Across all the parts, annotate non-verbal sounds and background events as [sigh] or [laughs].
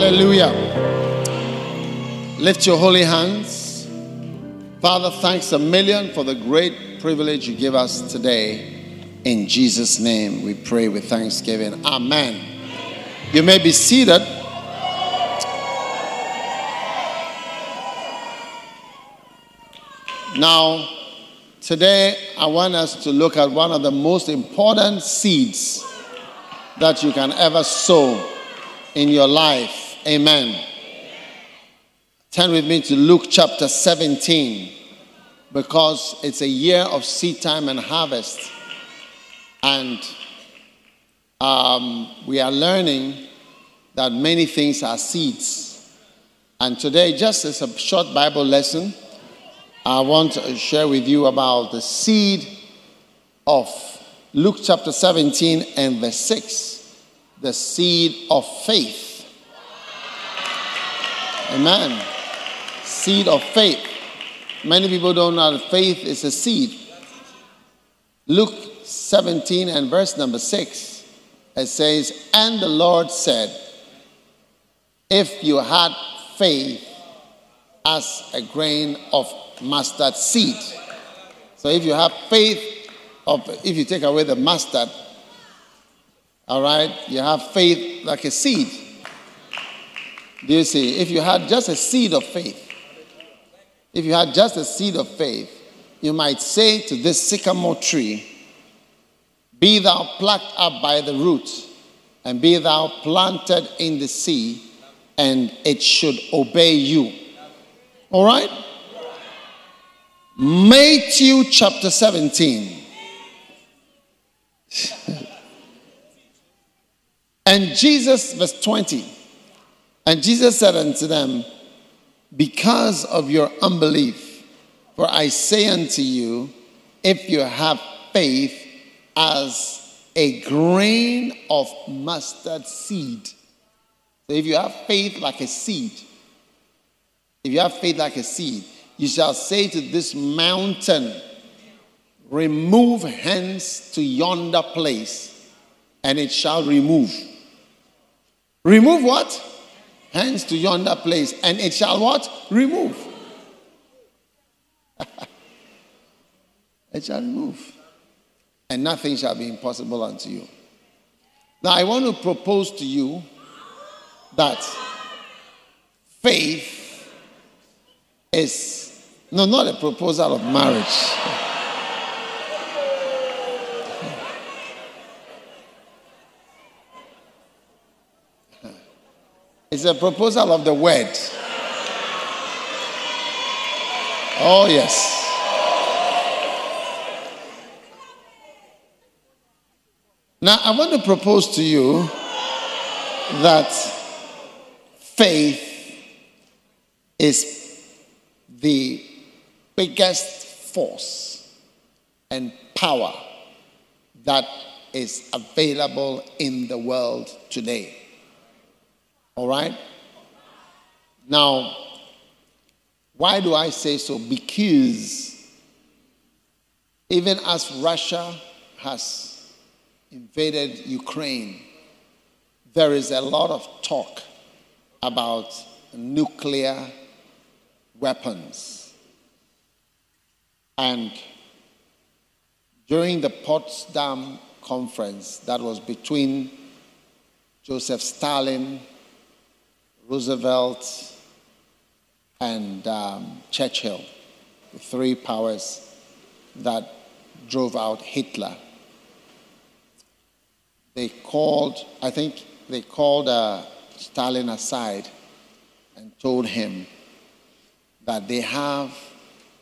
Hallelujah. Lift your holy hands. Father, thanks a million for the great privilege you give us today. In Jesus' name, we pray with thanksgiving. Amen. You may be seated. Now, today I want us to look at one of the most important seeds that you can ever sow in your life. Amen. Turn with me to Luke chapter 17 because it's a year of seed time and harvest. And um, we are learning that many things are seeds. And today, just as a short Bible lesson, I want to share with you about the seed of Luke chapter 17 and verse 6 the seed of faith. Amen. Seed of faith. Many people don't know that faith is a seed. Luke 17 and verse number 6, it says, And the Lord said, If you had faith as a grain of mustard seed. So if you have faith of if you take away the mustard, all right, you have faith like a seed. Do you see? If you had just a seed of faith, if you had just a seed of faith, you might say to this sycamore tree, Be thou plucked up by the root, and be thou planted in the sea, and it should obey you. All right? Matthew chapter 17. [laughs] and Jesus, verse 20. And Jesus said unto them, Because of your unbelief, for I say unto you, if you have faith as a grain of mustard seed. So if you have faith like a seed, if you have faith like a seed, you shall say to this mountain, Remove hence to yonder place, and it shall remove. Remove what? Hence to yonder place, and it shall what? Remove. [laughs] it shall remove. And nothing shall be impossible unto you. Now, I want to propose to you that faith is no, not a proposal of marriage. [laughs] It's a proposal of the word. Oh, yes. Now, I want to propose to you that faith is the biggest force and power that is available in the world today. All right? Now, why do I say so? Because even as Russia has invaded Ukraine, there is a lot of talk about nuclear weapons. And during the Potsdam conference that was between Joseph Stalin, Roosevelt, and um, Churchill, the three powers that drove out Hitler, they called, I think they called uh, Stalin aside and told him that they have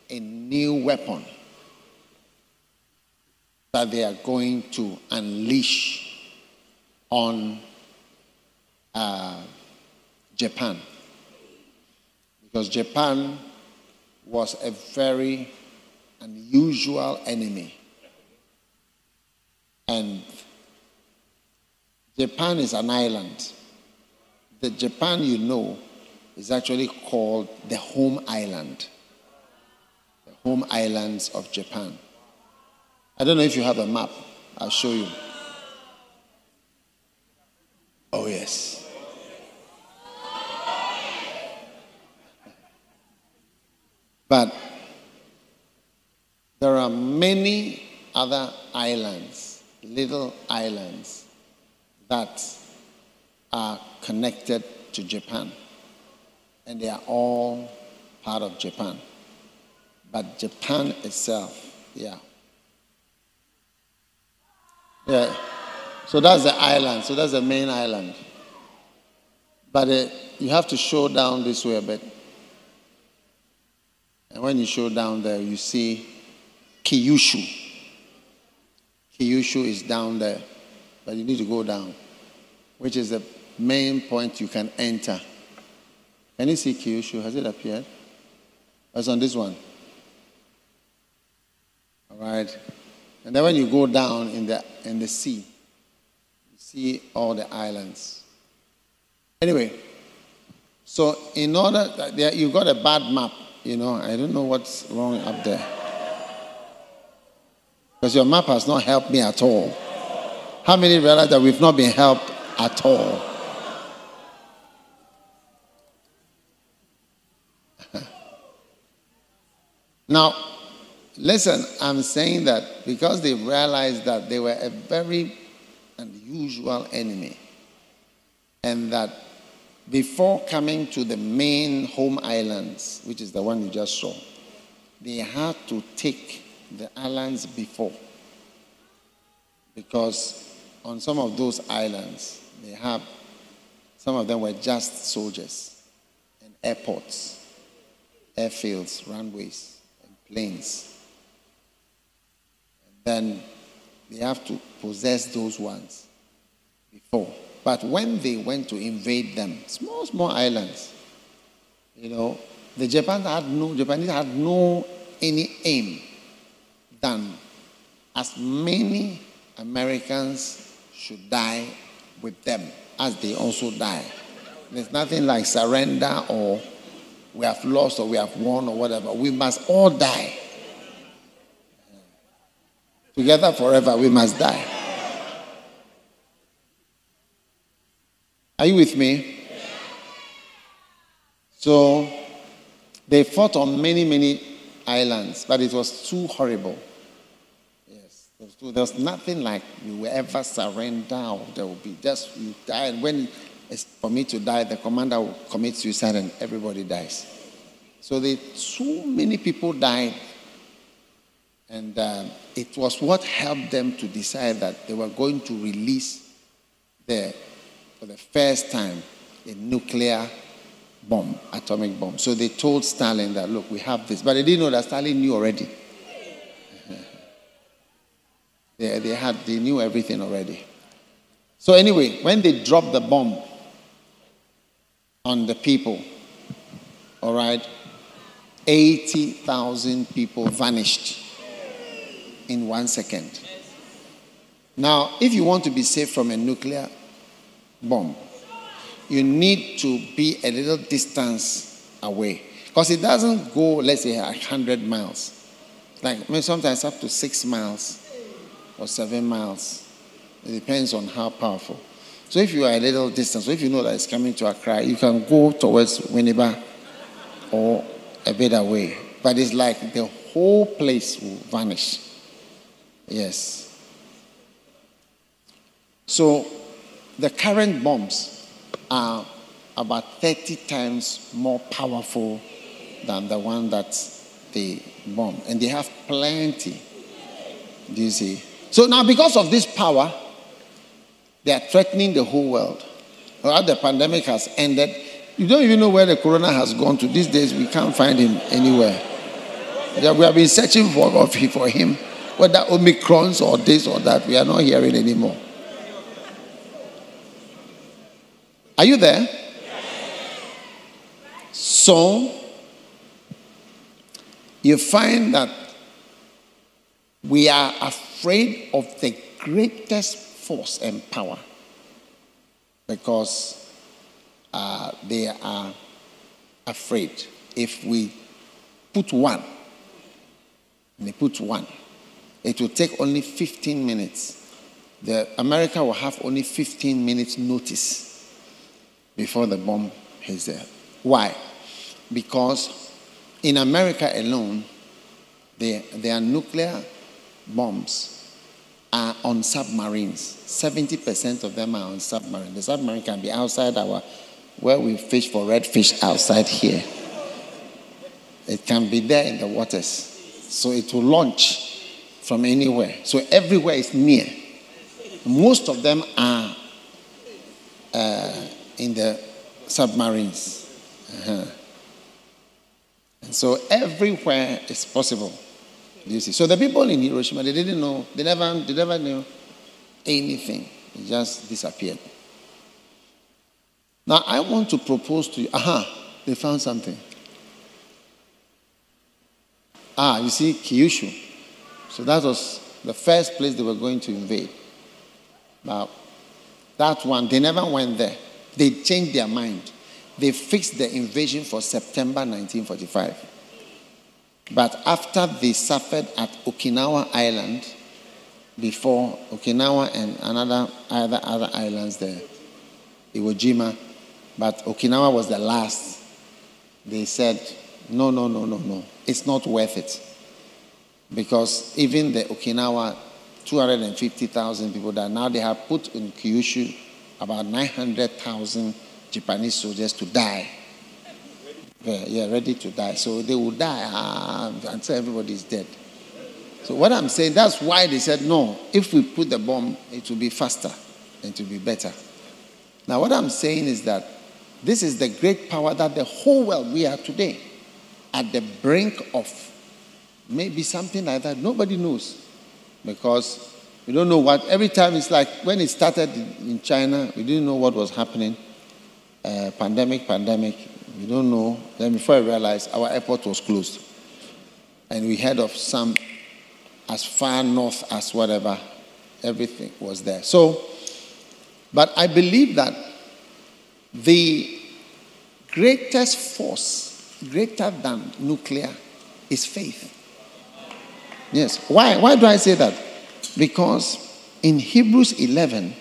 a new weapon that they are going to unleash on uh, Japan. Because Japan was a very unusual enemy. And Japan is an island. The Japan you know is actually called the home island The home islands of Japan. I don't know if you have a map. I'll show you. Oh, yes. But there are many other islands, little islands, that are connected to Japan. And they are all part of Japan. But Japan itself, yeah. Yeah. So that's the island. So that's the main island. But uh, you have to show down this way a bit. And when you show down there, you see Kyushu. Kyushu is down there, but you need to go down, which is the main point you can enter. Can you see Kyushu? Has it appeared? It's on this one. All right. And then when you go down in the in the sea, you see all the islands. Anyway, so in order that you got a bad map, you know, I don't know what's wrong up there. Because your map has not helped me at all. How many realize that we've not been helped at all? [laughs] now, listen, I'm saying that because they realized that they were a very unusual enemy and that before coming to the main home islands, which is the one you just saw, they had to take the islands before. Because on some of those islands, they have, some of them were just soldiers and airports, airfields, runways, and planes. And then they have to possess those ones before. But when they went to invade them, small, small islands, you know, the Japan had no, Japanese had no any aim than as many Americans should die with them as they also die. There's nothing like surrender or we have lost or we have won or whatever. We must all die. Together forever, we must die. Are you with me? So they fought on many, many islands, but it was too horrible. Yes. There's nothing like you will ever surrender there will be just you die. And when it's for me to die, the commander will commit suicide and everybody dies. So they, so many people died. And uh, it was what helped them to decide that they were going to release the, for the first time, a nuclear bomb, atomic bomb. So they told Stalin that, look, we have this. But they didn't know that Stalin knew already. [laughs] They, they had, they knew everything already. So anyway, when they dropped the bomb on the people, all right, 80,000 people vanished in one second. Now, if you want to be safe from a nuclear bomb, you need to be a little distance away. Because it doesn't go, let's say, 100 miles. Like sometimes up to six miles or seven miles. It depends on how powerful. So if you are a little distance, so if you know that it's coming to Accra, you can go towards Winneba or a bit away. But it's like the whole place will vanish. Yes. So the current bombs are about 30 times more powerful than the one that they bomb. And they have plenty. Do you see? So now, because of this power, they are threatening the whole world. Well, the pandemic has ended. You don't even know where the corona has gone to. These days, we can't find him anywhere. We have been searching for, for him, whether Omicrons or this or that, we are not hearing anymore. Are you there? So, you find that we are afraid of the greatest force and power because uh, they are afraid. If we put one, they put one, it will take only 15 minutes. The America will have only 15 minutes notice before the bomb is there. Why? Because in America alone, there, are nuclear bombs are on submarines. 70% of them are on submarines. The submarine can be outside our, where we fish for redfish outside here. It can be there in the waters. So it will launch from anywhere. So everywhere is near. Most of them are in the submarines. Uh-huh. And so everywhere is possible. You see. So the people in Hiroshima, they didn't know, they never, they never knew anything. It just disappeared. Now I want to propose to you. Aha, they found something. Ah, you see, Kyushu. So that was the first place they were going to invade. Now, that one, they never went there. They changed their mind. They fixed the invasion for September 1945. But after they suffered at Okinawa Island, before Okinawa and another other, other islands there, Iwo Jima, but Okinawa was the last. They said, no, no, no, no, no. It's not worth it. Because even the Okinawa, 250,000 people that now they have put in Kyushu about 900,000 Japanese soldiers to die yeah, yeah, ready to die. So they will die ah, until everybody is dead. So what I'm saying, that's why they said no. If we put the bomb, it will be faster and it will be better. Now what I'm saying is that this is the great power that the whole world we are today at the brink of maybe something like that. Nobody knows because we don't know what. Every time it's like when it started in China, we didn't know what was happening. Uh, pandemic, pandemic. We don't know. Then before I realized, our airport was closed. And we heard of some as far north as whatever. Everything was there. So, but I believe that the greatest force, greater than nuclear, is faith. Yes. Why? Why do I say that? Because in Hebrews 11,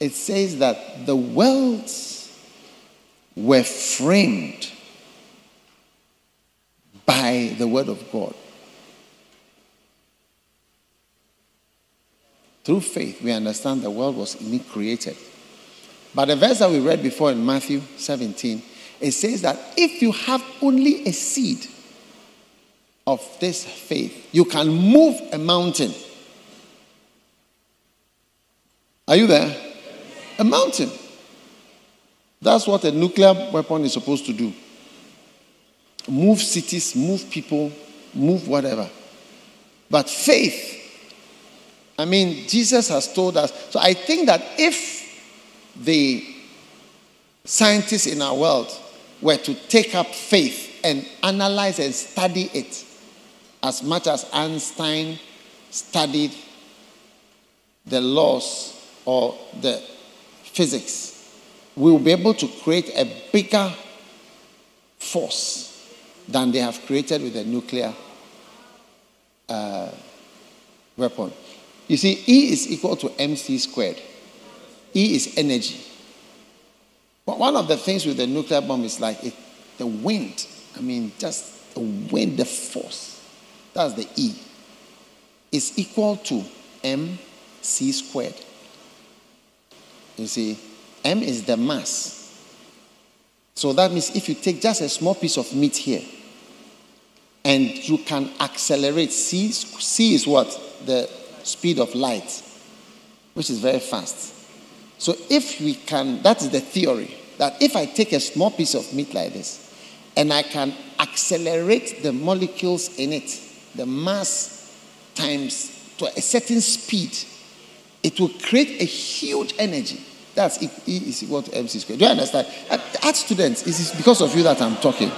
it says that the world's were framed by the Word of God. Through faith, we understand the world was created. But the verse that we read before in Matthew 17, it says that if you have only a seed of this faith, you can move a mountain. Are you there? A mountain. That's what a nuclear weapon is supposed to do move cities, move people, move whatever. But faith, I mean, Jesus has told us. So I think that if the scientists in our world were to take up faith and analyze and study it as much as Einstein studied the laws or the physics, we will be able to create a bigger force than they have created with a nuclear uh, weapon. You see, E is equal to mc squared. E is energy. But one of the things with the nuclear bomb is like it, the wind. I mean, just the wind, the force. That's the E. Is equal to mc squared. You see, M is the mass. So that means if you take just a small piece of meat here and you can accelerate, C, C is what? The speed of light, which is very fast. So if we can, that is the theory, that if I take a small piece of meat like this and I can accelerate the molecules in it, the mass times to a certain speed, it will create a huge energy. That's E is equal to MC squared. Do you understand? Art students, it is because of you that I'm talking.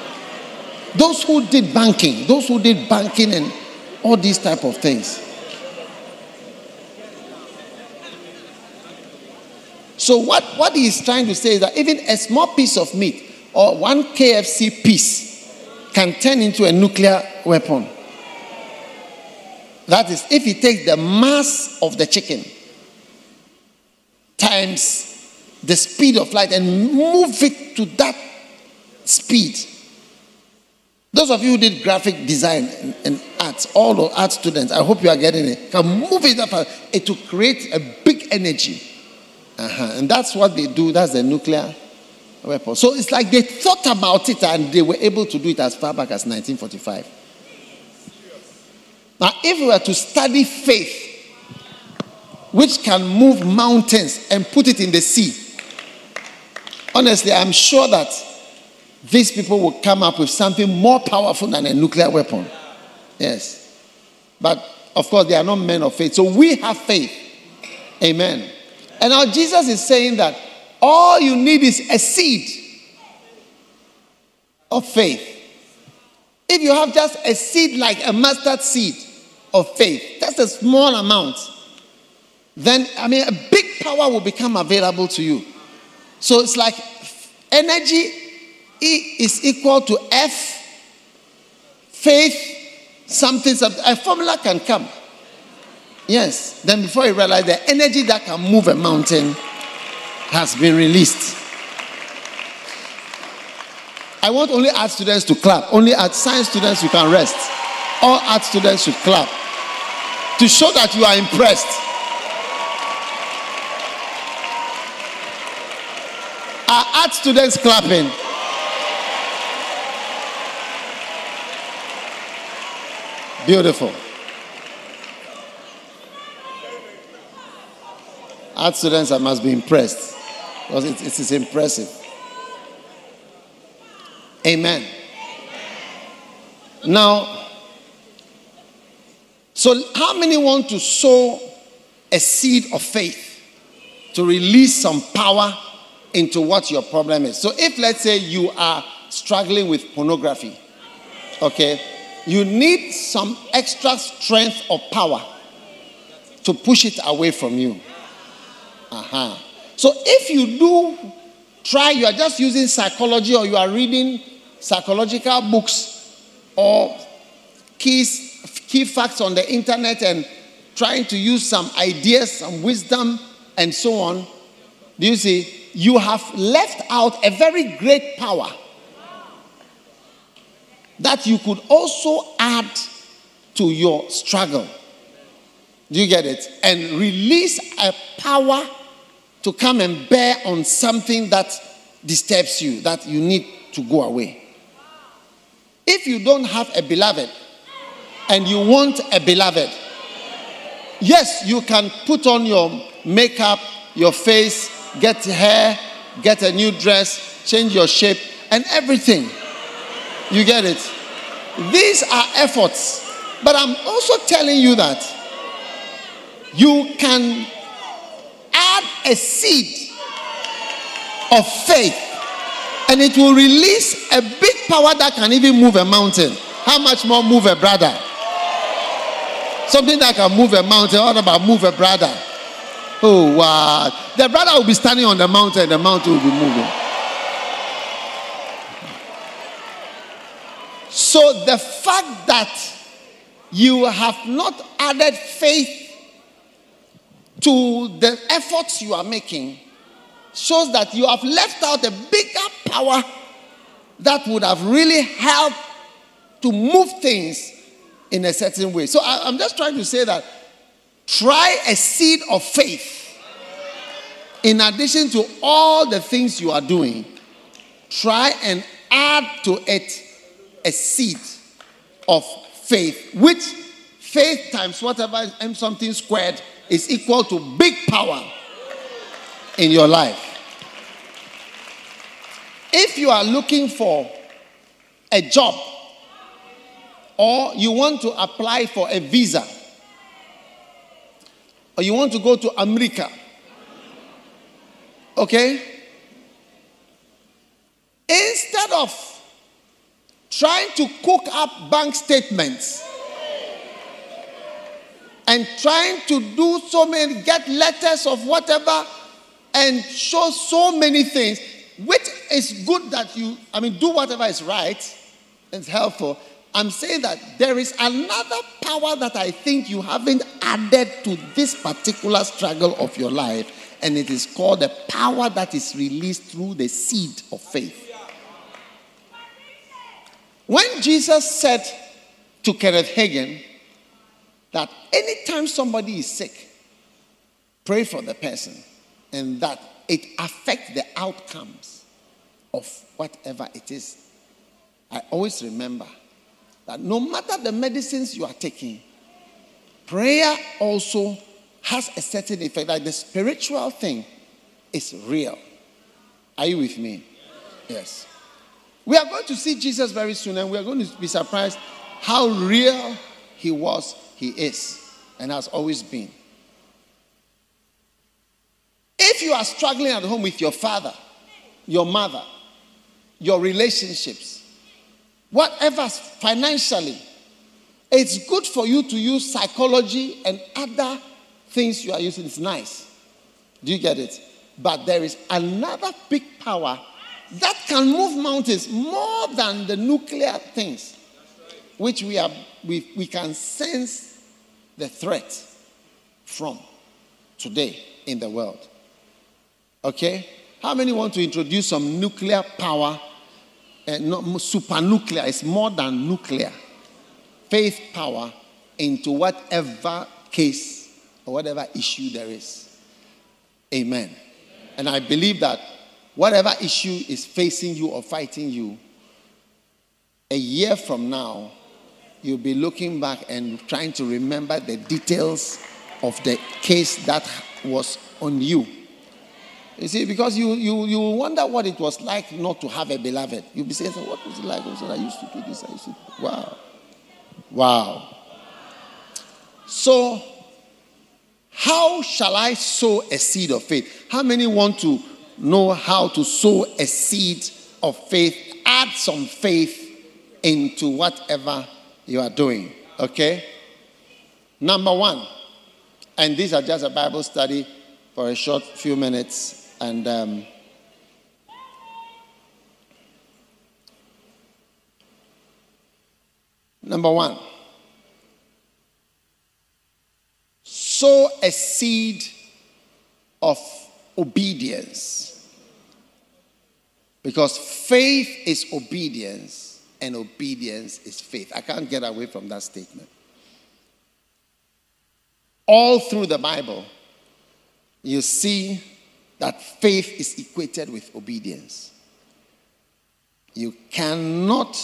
Those who did banking, those who did banking and all these type of things. So what, what he is trying to say is that even a small piece of meat or one KFC piece can turn into a nuclear weapon. That is, if he takes the mass of the chicken times the speed of light and move it to that speed, Those of you who did graphic design and, arts, all the art students, I hope you are getting it. Can move it up it to create a big energy. Uh-huh. And that's what they do. That's the nuclear weapon. So it's like they thought about it and they were able to do it as far back as 1945. Now, if we were to study faith, which can move mountains and put it in the sea, honestly, I'm sure that these people will come up with something more powerful than a nuclear weapon. Yes. But of course, they are not men of faith. So we have faith. Amen. And now Jesus is saying that all you need is a seed of faith. If you have just a seed like a mustard seed of faith, that's a small amount, then, I mean, a big power will become available to you. So it's like energy E is equal to F, faith, something, something. A formula can come. Yes. Then before you realize the energy that can move a mountain has been released. I want only art students to clap. Only art science students you can rest. All art students should clap to show that you are impressed. Are art students clapping? Beautiful. Art students I must be impressed because it, it is impressive. Amen. Now, so how many want to sow a seed of faith to release some power into what your problem is? So, if let's say you are struggling with pornography, okay, you need some extra strength or power to push it away from you. Uh-huh. So if you do try, you are just using psychology or you are reading psychological books or keys, key facts on the internet and trying to use some ideas, some wisdom, and so on, do you see? You have left out a very great power that you could also add to your struggle. Do you get it? And release a power to come and bear on something that disturbs you, that you need to go away. If you don't have a beloved and you want a beloved, yes, you can put on your makeup, your face, get hair, get a new dress, change your shape, and everything. You get it? These are efforts. But I'm also telling you that you can add a seed of faith and it will release a big power that can even move a mountain. How much more move a brother? Something that can move a mountain. What about move a brother? Oh, wow. The brother will be standing on the mountain, the mountain will be moving. So the fact that you have not added faith to the efforts you are making shows that you have left out a bigger power that would have really helped to move things in a certain way. So I, am just trying to say that try a seed of faith. In addition to all the things you are doing, try and add to it a seed of faith, which faith times whatever m something squared is equal to big power in your life. If you are looking for a job or you want to apply for a visa or you want to go to America, okay? Instead of trying to cook up bank statements and trying to do so many, get letters of whatever and show so many things, which is good that you, I mean, do whatever is right and helpful. I'm saying that there is another power that I think you haven't added to this particular struggle of your life, and it is called the power that is released through the seed of faith. When Jesus said to Kenneth Hagin that anytime somebody is sick, pray for the person and that it affects the outcomes of whatever it is. I always remember that no matter the medicines you are taking, prayer also has a certain effect. Like the spiritual thing is real. Are you with me? Yes. We are going to see Jesus very soon, and we are going to be surprised how real he was, he is, and has always been. If you are struggling at home with your father, your mother, your relationships, whatever financially, it's good for you to use psychology and other things you are using. It's nice. Do you get it? But there is another big power that can move mountains more than the nuclear things, which we, are, we, we can sense the threat from today in the world. Okay? How many want to introduce some nuclear power? Uh, not super nuclear, it's more than nuclear. Faith power into whatever case or whatever issue there is. Amen. And I believe that whatever issue is facing you or fighting you, a year from now, you'll be looking back and trying to remember the details of the case that was on you. You see, because you, you, you wonder what it was like not to have a beloved. You'll be saying, What was it like? I used to do this. I used to. Wow. Wow. So, how shall I sow a seed of faith? How many want to know how to sow a seed of faith? Add some faith into whatever you are doing. Okay? Number one, and these are just a Bible study for a short few minutes. And um, number one, sow a seed of obedience. Because faith is obedience and obedience is faith. I can't get away from that statement. All through the Bible, you see that faith is equated with obedience. You cannot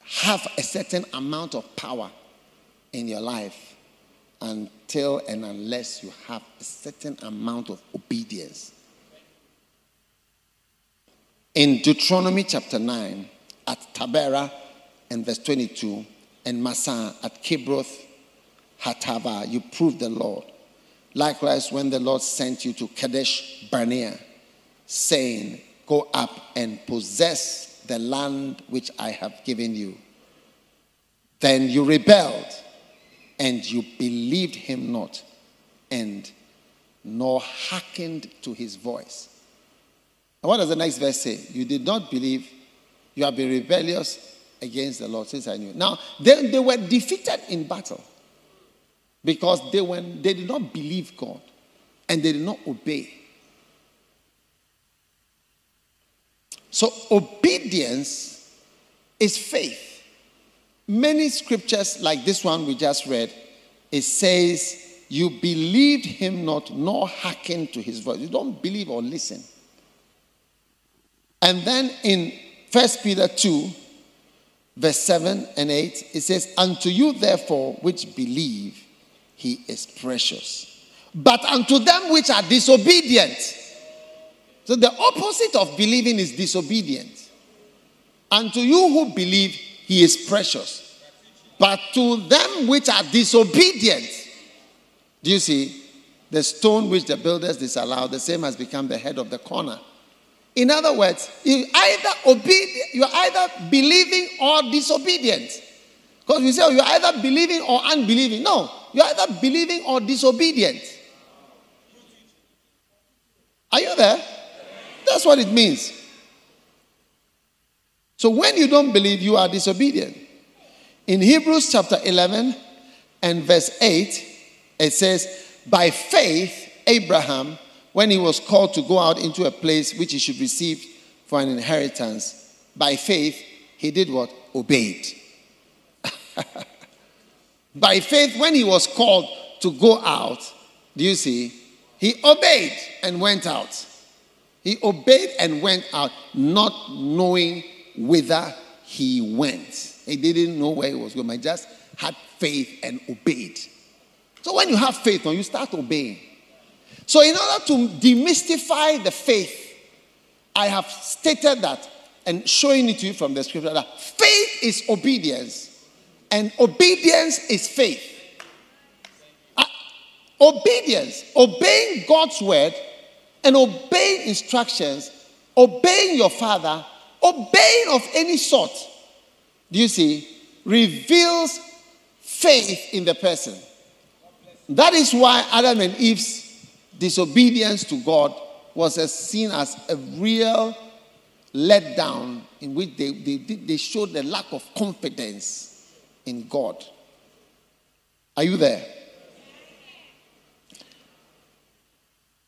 have a certain amount of power in your life until and unless you have a certain amount of obedience. In Deuteronomy chapter 9, at Taberah and verse 22, and Massah at Kibroth Hattaavah, you prove the Lord. Likewise, when the Lord sent you to Kadesh Barnea, saying, Go up and possess the land which I have given you. Then you rebelled and you believed him not, and nor hearkened to his voice. And what does the next verse say? You did not believe, you have been rebellious against the Lord since I knew. Now, they, they were defeated in battle because they, were, they did not believe God and they did not obey. So, obedience is faith. Many scriptures, like this one we just read, it says, You believed him not, nor hearkened to his voice. You don't believe or listen. And then in 1 Peter 2, verse 7 and 8, it says, Unto you, therefore, which believe, he is precious. But unto them which are disobedient, so the opposite of believing is disobedience. Unto you who believe, he is precious. But to them which are disobedient, do you see? The stone which the builders disallowed, the same has become the head of the corner. In other words, you either obedient, you're either believing or disobedient. Because we say oh, you're either believing or unbelieving. No, you're either believing or disobedient. Are you there? That's what it means. So when you don't believe, you are disobedient. In Hebrews chapter 11 and verse 8, it says, By faith, Abraham, when he was called to go out into a place which he should receive for an inheritance, by faith, he did what? Obeyed. [laughs] By faith, when he was called to go out, do you see? He obeyed and went out. He obeyed and went out, not knowing whither he went. He didn't know where he was going, he just had faith and obeyed. So when you have faith, you start obeying. So, in order to demystify the faith, I have stated that and showing it to you from the scripture that faith is obedience and obedience is faith. Uh, obedience, obeying God's word and obeying instructions, obeying your father, obeying of any sort, do you see, reveals faith in the person. That is why Adam and Eve's disobedience to God was seen as a real letdown in which they, they, they showed a lack of confidence in God. Are you there?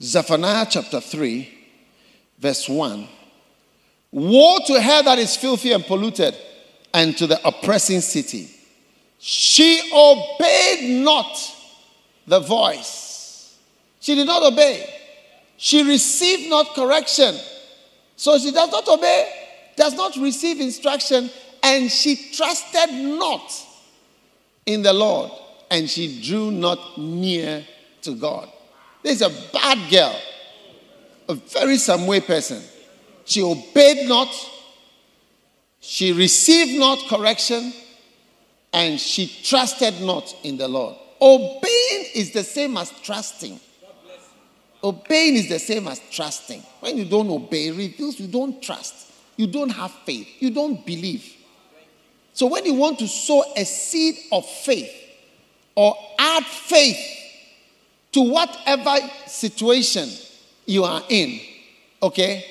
Zephaniah chapter 3, verse 1. Woe to her that is filthy and polluted, and to the oppressing city. She obeyed not the voice. She did not obey. She received not correction. So she does not obey, does not receive instruction, and she trusted not in the Lord, and she drew not near to God. This is a bad girl, a very some way person. She obeyed not, she received not correction, and she trusted not in the Lord. Obeying is the same as trusting. Obeying is the same as trusting. When you don't obey, it reveals you don't trust, you don't have faith, you don't believe. So when you want to sow a seed of faith or add faith to whatever situation you are in, okay,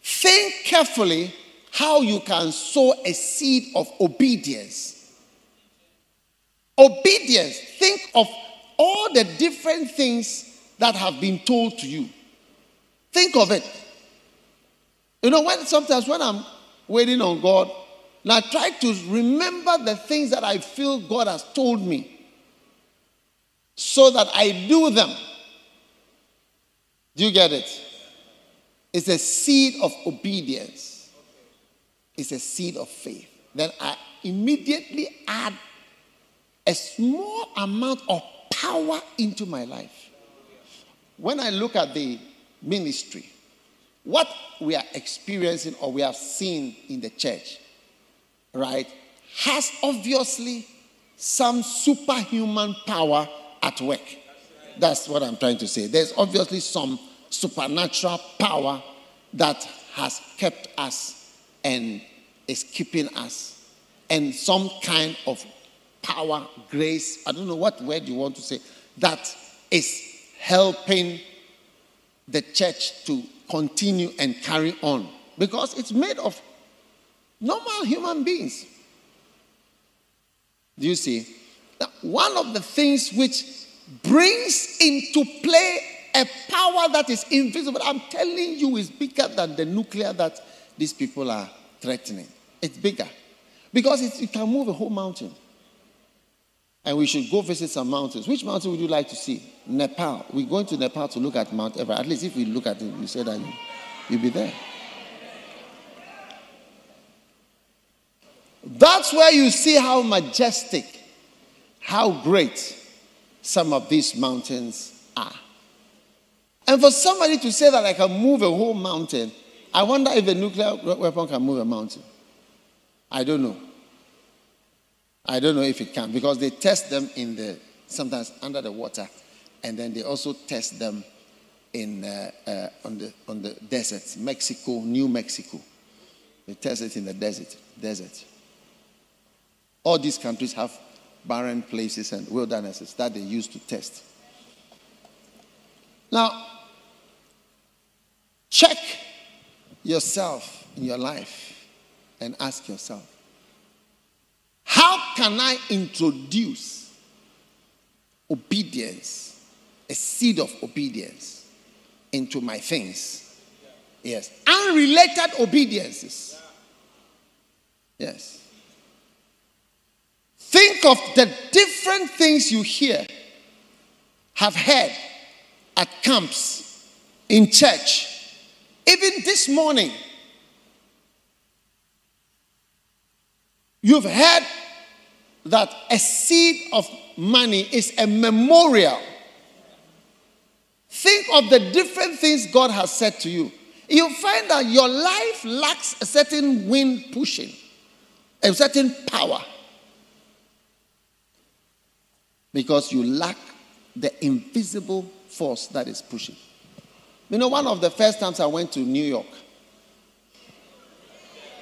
think carefully how you can sow a seed of obedience. Obedience. Think of all the different things that have been told to you. Think of it. You know, when sometimes when I'm waiting on God, and I try to remember the things that I feel God has told me so that I do them. Do you get it? It's a seed of obedience, it's a seed of faith. Then I immediately add a small amount of power into my life when I look at the ministry, what we are experiencing or we have seen in the church, right, has obviously some superhuman power at work. That's what I'm trying to say. There's obviously some supernatural power that has kept us and is keeping us, and some kind of power, grace, I don't know what word you want to say, that is helping the church to continue and carry on because it's made of normal human beings. Do you see? Now, one of the things which brings into play a power that is invisible, I'm telling you, is bigger than the nuclear that these people are threatening. It's bigger because it can move a whole mountain and we should go visit some mountains. Which mountain would you like to see? Nepal. We're going to Nepal to look at Mount Everest. At least if we look at it, you say that you, you'll be there. That's where you see how majestic, how great some of these mountains are. And for somebody to say that I can move a whole mountain, I wonder if a nuclear weapon can move a mountain. I don't know. I don't know if it can because they test them in the sometimes under the water, and then they also test them in uh, uh, on the on the deserts, Mexico, New Mexico. They test it in the desert. Desert. All these countries have barren places and wildernesses that they use to test. Now, check yourself in your life and ask yourself how can I introduce obedience, a seed of obedience, into my things? Yes. Unrelated obediences. Yes. Think of the different things you hear, have heard at camps, in church. Even this morning, you've heard that a seed of money is a memorial. Think of the different things God has said to you. You'll find that your life lacks a certain wind pushing, a certain power. Because you lack the invisible force that is pushing. You know, one of the first times I went to New York,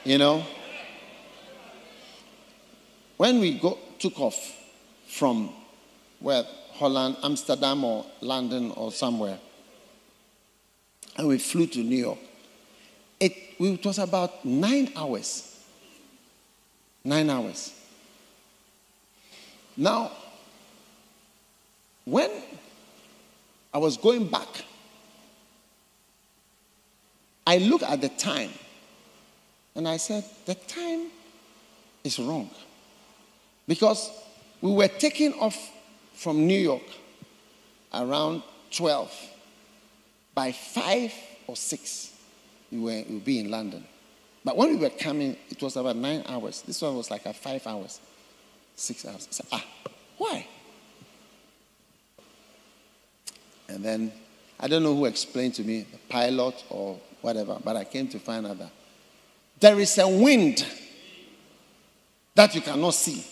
you know, when we go, took off from where Holland, Amsterdam, or London, or somewhere, and we flew to New York, it, it was about nine hours. Nine hours. Now, when I was going back, I looked at the time and I said, The time is wrong. Because we were taking off from New York around 12. By 5 or 6, we, were, we would be in London. But when we were coming, it was about nine hours. This one was like a five hours, six hours. I said, ah, why? And then I don't know who explained to me, the pilot or whatever, but I came to find out that there is a wind that you cannot see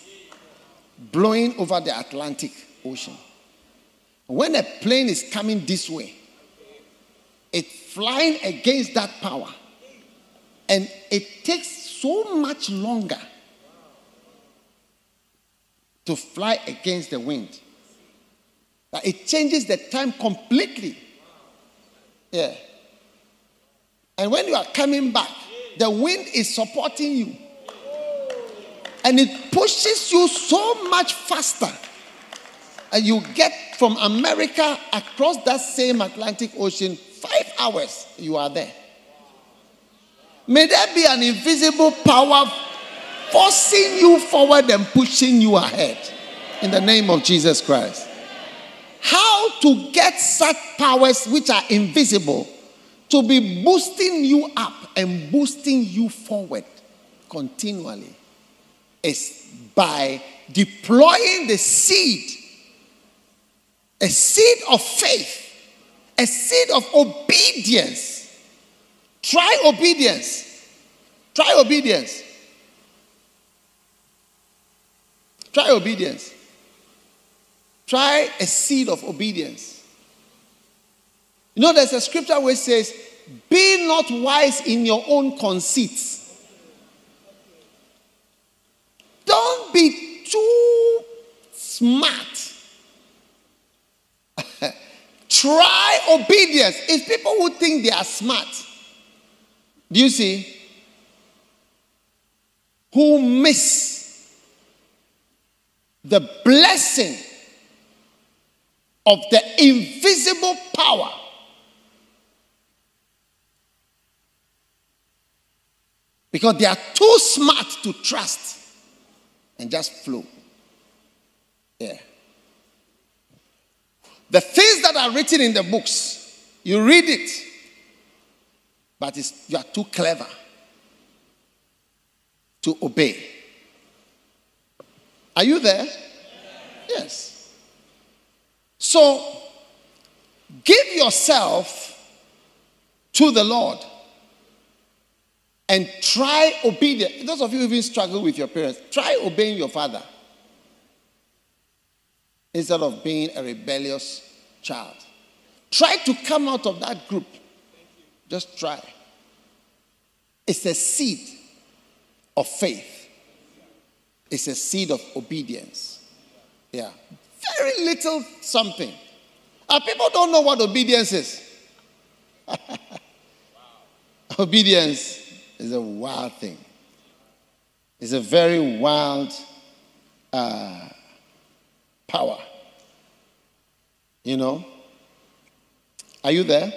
blowing over the Atlantic Ocean. When a plane is coming this way, it's flying against that power. And it takes so much longer to fly against the wind that it changes the time completely. Yeah. And when you are coming back, the wind is supporting you and it pushes you so much faster. And you get from America across that same Atlantic Ocean, five hours, you are there. May there be an invisible power forcing you forward and pushing you ahead in the name of Jesus Christ. How to get such powers which are invisible to be boosting you up and boosting you forward continually is by deploying the seed, a seed of faith, a seed of obedience. Try obedience. Try obedience. Try obedience. Try a seed of obedience. You know, there's a scripture it says, Be not wise in your own conceits. Don't be too smart. [laughs] Try obedience. It's people who think they are smart. Do you see? Who miss the blessing of the invisible power. Because they are too smart to trust and just flow. Yeah. The things that are written in the books, you read it, but you are too clever to obey. Are you there? Yes. So, give yourself to the Lord and try obedience. Those of you who even struggle with your parents, try obeying your father instead of being a rebellious child. Try to come out of that group. Just try. It's a seed of faith, it's a seed of obedience. Yeah. Very little something. And people don't know what obedience is. [laughs] obedience is a wild thing. It's a very wild uh, power. You know? Are you there?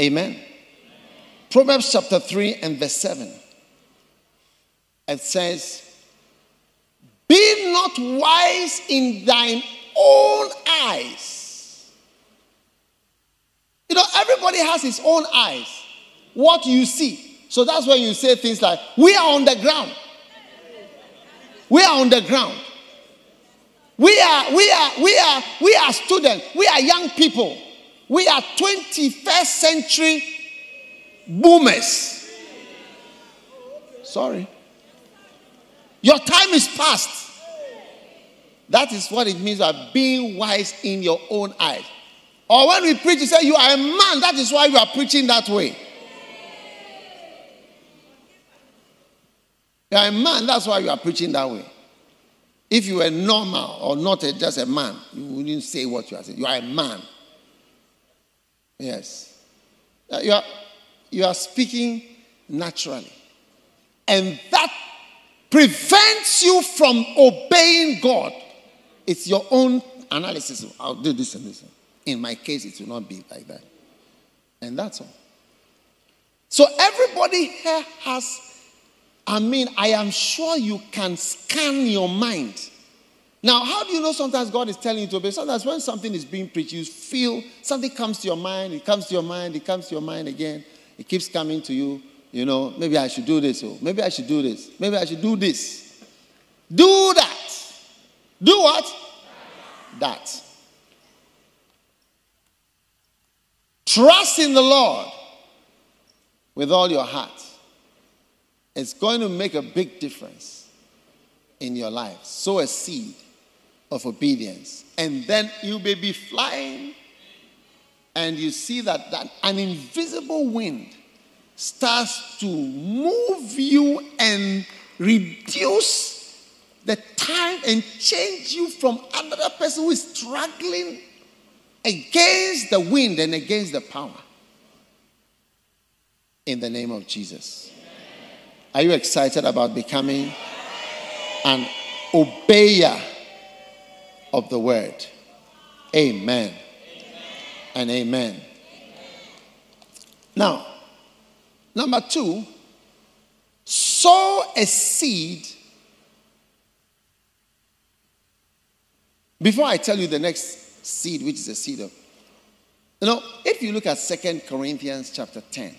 Amen. Proverbs chapter 3 and verse 7. It says, Be not wise in thine own eyes. You know, everybody has his own eyes. What you see. So that's when you say things like, We are on the ground. We are on the ground. We are, we are, we are, we are students. We are young people. We are 21st century boomers. Sorry. Your time is past. That is what it means by being wise in your own eyes. Or when we preach, you say you are a man. That is why you are preaching that way. You are a man. That's why you are preaching that way. If you were normal or not a, just a man, you wouldn't say what you are saying. You are a man. Yes. You are, you are speaking naturally. And that prevents you from obeying God. It's your own analysis. I'll do this and this. In my case, it will not be like that. And that's all. So everybody here has, I mean, I am sure you can scan your mind now, how do you know sometimes God is telling you to obey? Sometimes when something is being preached, you feel something comes to your mind, it comes to your mind, it comes to your mind again. It keeps coming to you. You know, maybe I should do this, or maybe I should do this, maybe I should do this. Do that. Do what? That. Trust in the Lord with all your heart. It's going to make a big difference in your life. Sow a seed of obedience. And then you may be flying and you see that, that an invisible wind starts to move you and reduce the time and change you from another person who is struggling against the wind and against the power. In the name of Jesus. Are you excited about becoming an obeyer? of the word. Amen. amen. And amen. amen. Now, number two, sow a seed. Before I tell you the next seed, which is a seed of, you know, if you look at Second Corinthians chapter 10,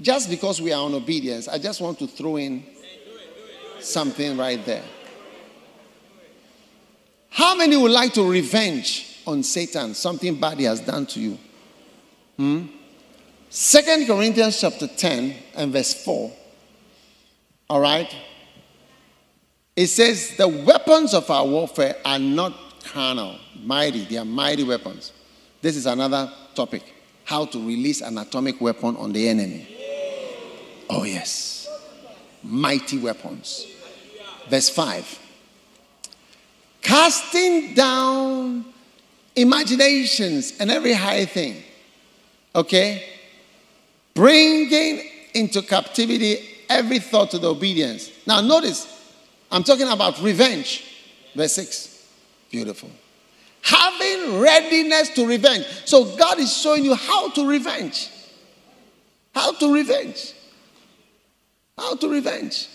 just because we are on obedience, I just want to throw in something right there. How many would like to revenge on Satan, something bad he has done to you? Hmm? Second Corinthians chapter 10 and verse 4. All right? It says, The weapons of our warfare are not carnal, mighty. They are mighty weapons. This is another topic how to release an atomic weapon on the enemy. Oh, yes. Mighty weapons. Verse 5 casting down imaginations and every high thing. Okay? Bringing into captivity every thought to the obedience. Now, notice, I'm talking about revenge. Verse 6. Beautiful. Having readiness to revenge. So, God is showing you how to revenge. How to revenge. How to revenge.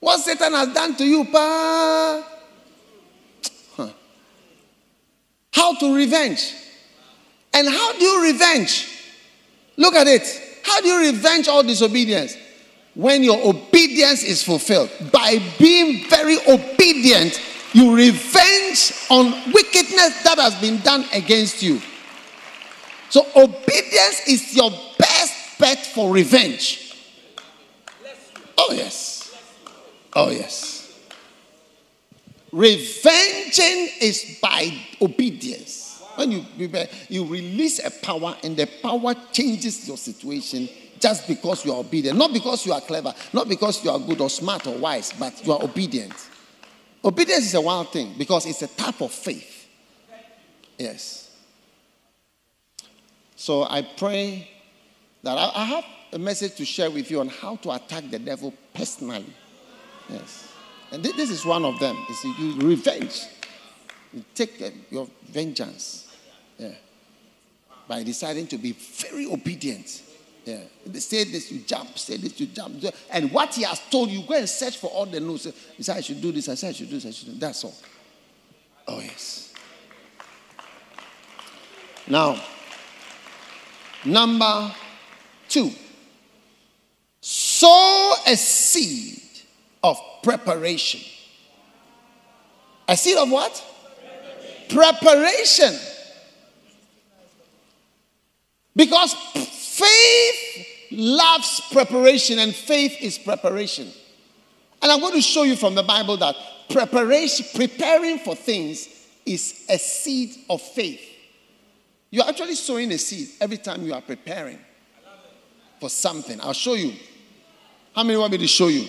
What Satan has done to you, pa How to revenge. And how do you revenge? Look at it. How do you revenge all disobedience? When your obedience is fulfilled. By being very obedient, you revenge on wickedness that has been done against you. So, obedience is your best bet for revenge. Oh, yes. Oh, yes. Revenging is by obedience. When you, you release a power and the power changes your situation just because you are obedient. Not because you are clever, not because you are good or smart or wise, but you are obedient. Obedience is a wild thing because it's a type of faith. Yes. So I pray that I, I have a message to share with you on how to attack the devil personally. Yes. And this is one of them. It's revenge. You take uh, your vengeance yeah, by deciding to be very obedient. Yeah. They say this, you jump. Say this, you jump. And what he has told you, go and search for all the notes. He said, I should do this. I said, I should do this. I should do this. That's all. Oh, yes. Now, number two sow a seed of preparation. A seed of what? Preparation. preparation. Because faith loves preparation, and faith is preparation. And I'm going to show you from the Bible that preparation, preparing for things, is a seed of faith. You're actually sowing a seed every time you are preparing for something. I'll show you. How many want me to show you?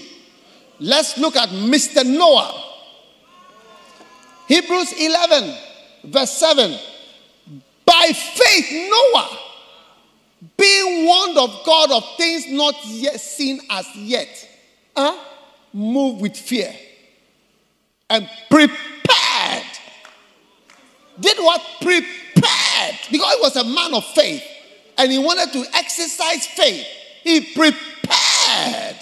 Let's look at Mr. Noah. Hebrews 11, verse 7. By faith, Noah, being warned of God of things not yet seen as yet, uh, Move with fear and prepared. Did what? Prepared. Because he was a man of faith and he wanted to exercise faith. He prepared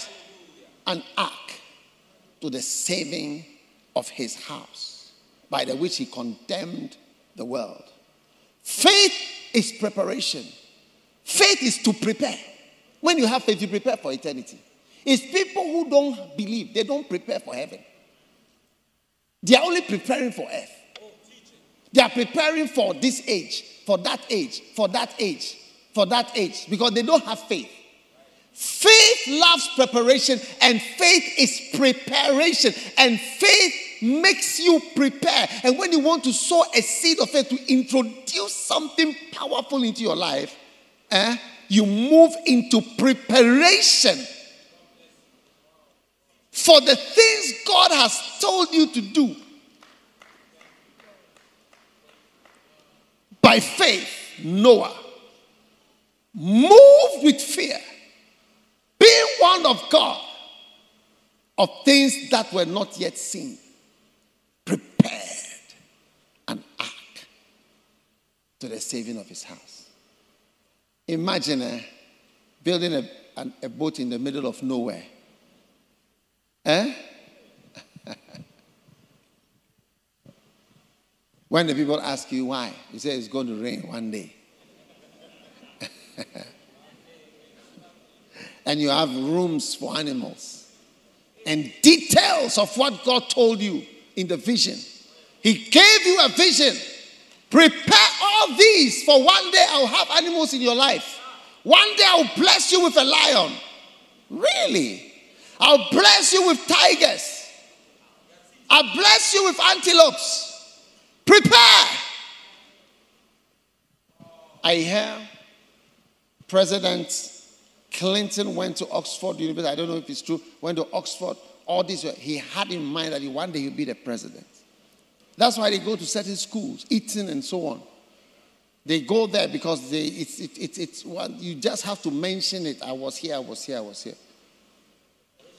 an ark to the saving of his house, by the which he condemned the world. Faith is preparation. Faith is to prepare. When you have faith, you prepare for eternity. It's people who don't believe, they don't prepare for heaven. They are only preparing for earth. They are preparing for this age, for that age, for that age, for that age, because they don't have faith. Faith loves preparation, and faith is preparation, and faith makes you prepare. And when you want to sow a seed of faith to introduce something powerful into your life, eh, you move into preparation for the things God has told you to do. By faith, Noah moved with fear, being one of God of things that were not yet seen, prepared an ark to the saving of his house. Imagine uh, building a, a, a boat in the middle of nowhere Eh? [laughs] when the people ask you why, you say it's going to rain one day. [laughs] and you have rooms for animals and details of what God told you in the vision. He gave you a vision. Prepare all these for one day I'll have animals in your life. One day I'll bless you with a lion. Really? I'll bless you with tigers. I'll bless you with antelopes. Prepare. I hear President Clinton went to Oxford University. I don't know if it's true. Went to Oxford. All this, he had in mind that he, one day he'll be the president. That's why they go to certain schools, Eton and so on. They go there because they, it's, it, it, it's you just have to mention it. I was here, I was here, I was here.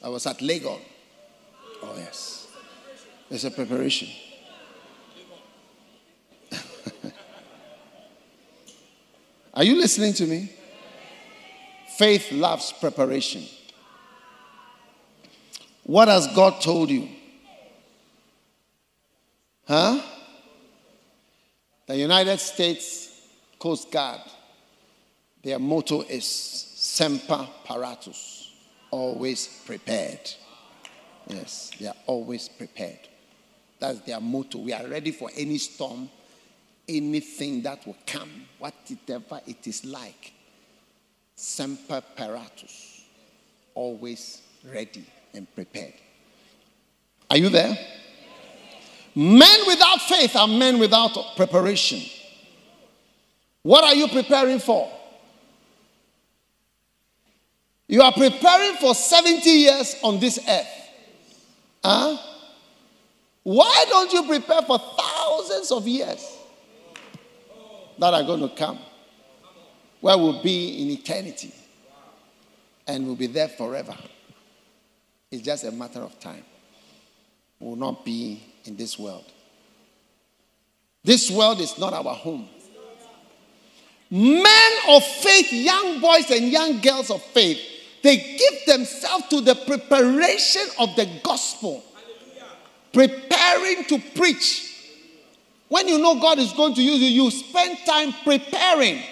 I was at Legon. Oh, yes. There's a preparation. [laughs] Are you listening to me? Faith loves preparation. What has God told you? Huh? The United States Coast Guard, their motto is Semper Paratus always prepared. Yes, they are always prepared. That's their motto. We are ready for any storm, anything that will come, whatever it is like. Semper paratus, always ready and prepared. Are you there? Men without faith are men without preparation. What are you preparing for? You are preparing for 70 years on this earth. Huh? Why don't you prepare for thousands of years that are going to come? Where we'll be in eternity and we'll be there forever. It's just a matter of time. We will not be in this world. This world is not our home. Men of faith, young boys and young girls of faith, they give themselves to the preparation of the gospel, preparing to preach. When you know God is going to use you, you spend time preparing.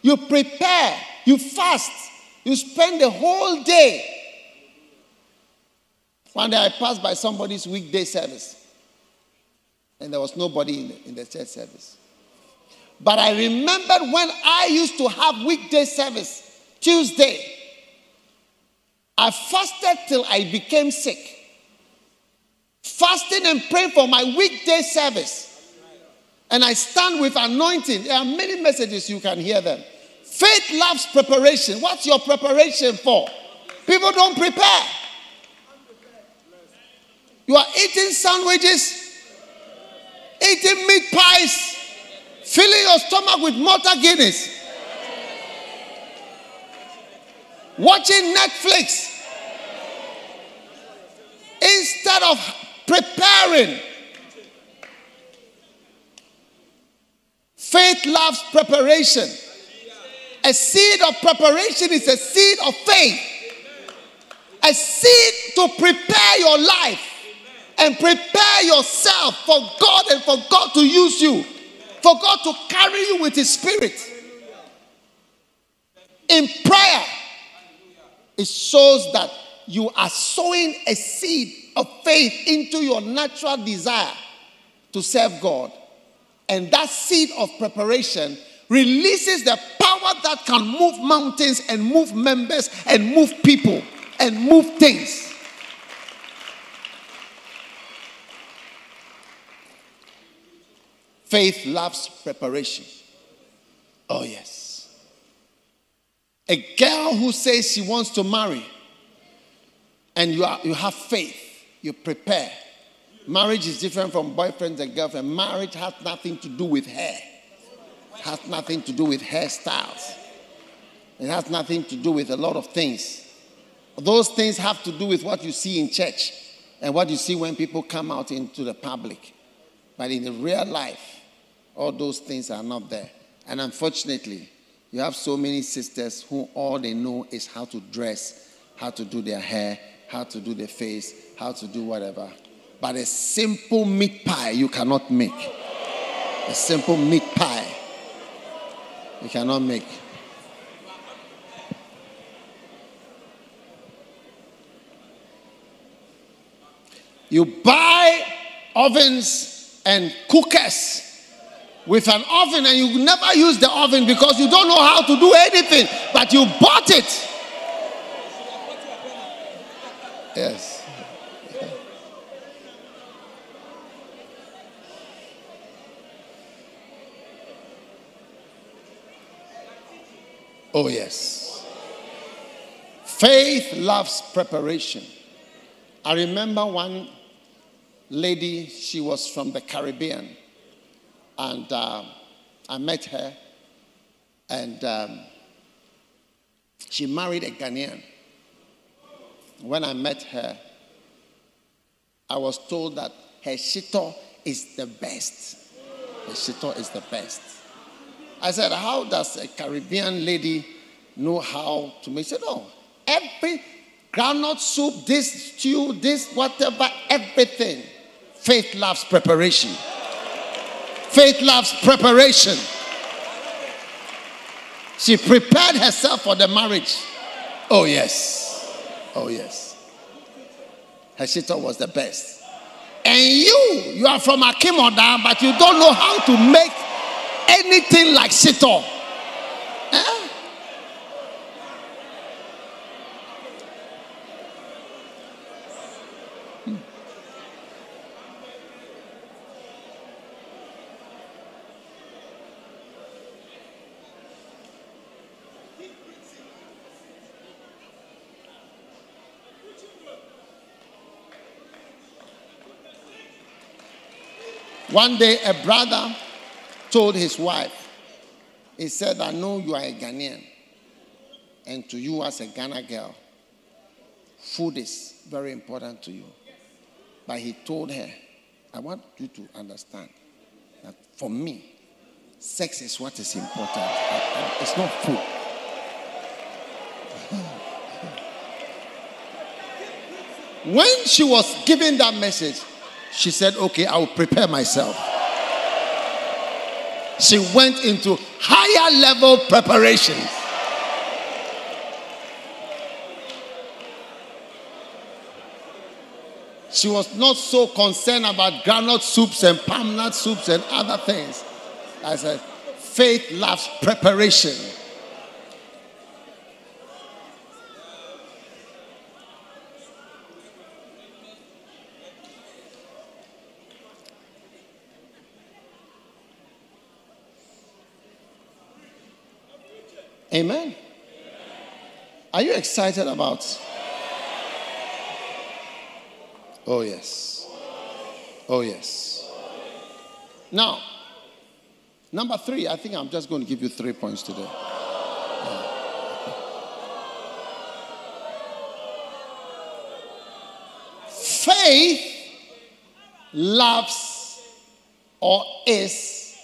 You prepare, you fast, you spend the whole day. One day I passed by somebody's weekday service, and there was nobody in the, in the church service. But I remembered when I used to have weekday service, Tuesday. I fasted till I became sick. Fasting and praying for my weekday service. And I stand with anointing. There are many messages you can hear them. Faith loves preparation. What's your preparation for? People don't prepare. You are eating sandwiches, eating meat pies, filling your stomach with Malta Guinness, watching Netflix instead of preparing. Faith loves preparation. A seed of preparation is a seed of faith. A seed to prepare your life and prepare yourself for God and for God to use you, for God to carry you with His Spirit. In prayer, it shows that you are sowing a seed of faith into your natural desire to serve God. And that seed of preparation releases the power that can move mountains and move members and move people and move things. Faith loves preparation. Oh, yes. A girl who says she wants to marry and you, are, you have faith, you prepare. Marriage is different from boyfriends and girlfriends. Marriage has nothing to do with hair it has nothing to do with hairstyles. It has nothing to do with a lot of things. Those things have to do with what you see in church and what you see when people come out into the public. But in the real life, all those things are not there. And unfortunately, you have so many sisters who all they know is how to dress, how to do their hair, how to do their face, how to do whatever. But a simple meat pie you cannot make. A simple meat pie you cannot make. You buy ovens and cookers with an oven and you never use the oven because you don't know how to do anything, but you bought it. Yes. Oh, yes. Faith loves preparation. I remember one lady, she was from the Caribbean, and uh, I met her, and um, she married a Ghanaian. When I met her, I was told that her shito is the best. Her shito is the best. I said, How does a Caribbean lady know how to make? She said, No. Every groundnut soup, this stew, this whatever, everything. Faith loves preparation. Faith loves preparation. She prepared herself for the marriage. Oh, yes. Oh, yes. Her shito was the best. And you, you are from Akim Oda, but you don't know how to make anything like Satan. One day, a brother told his wife, he said, I know you are a Ghanaian, and to you as a Ghana girl, food is very important to you. But he told her, I want you to understand that for me, Sex is what is important. It's not food. [laughs] When she was giving that message, she said, Okay, I will prepare myself. She went into higher level preparations. She was not so concerned about groundnut soups and palm nut soups and other things. I said, faith loves preparation. Amen. Are you excited about? Oh, yes. Oh, yes. Now, number three, I think I'm just going to give you three points today. Yeah. [laughs] Faith loves or is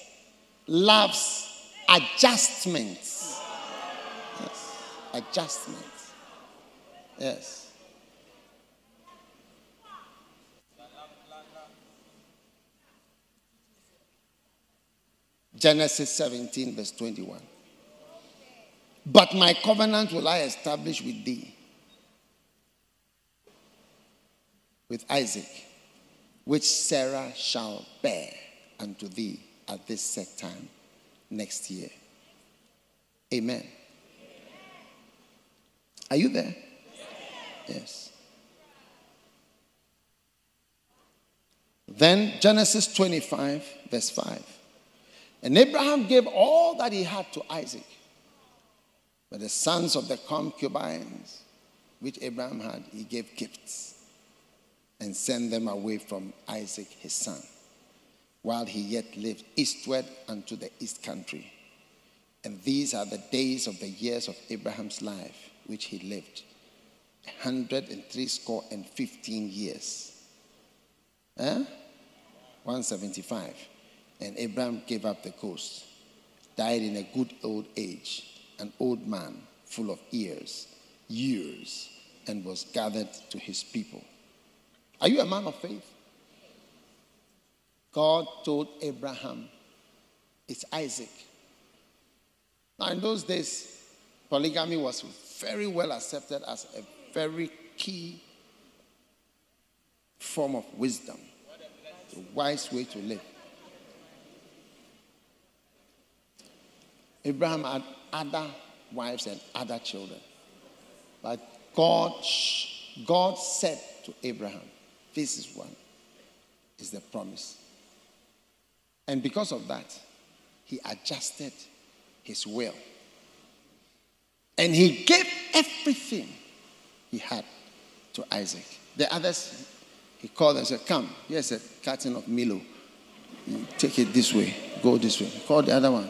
loves adjustments adjustment. Yes. Genesis 17, verse 21. But my covenant will I establish with thee, with Isaac, which Sarah shall bear unto thee at this set time next year. Amen. Are you there? Yes. Then Genesis 25, verse 5. And Abraham gave all that he had to Isaac. But the sons of the concubines which Abraham had, he gave gifts and sent them away from Isaac his son, while he yet lived eastward unto the east country. And these are the days of the years of Abraham's life which he lived, a hundred and three score and fifteen years. Huh? 175. And Abraham gave up the ghost, died in a good old age, an old man full of years, years, and was gathered to his people. Are you a man of faith? God told Abraham, it's Isaac. Now, in those days, polygamy was very well accepted as a very key form of wisdom, a wise way to live. Abraham had other wives and other children. But God, God said to Abraham, This is one, is the promise. And because of that, he adjusted his will and he gave everything he had to Isaac. The others, he called and said, Come, here's a carton of Milo. Take it this way, go this way. He called the other one.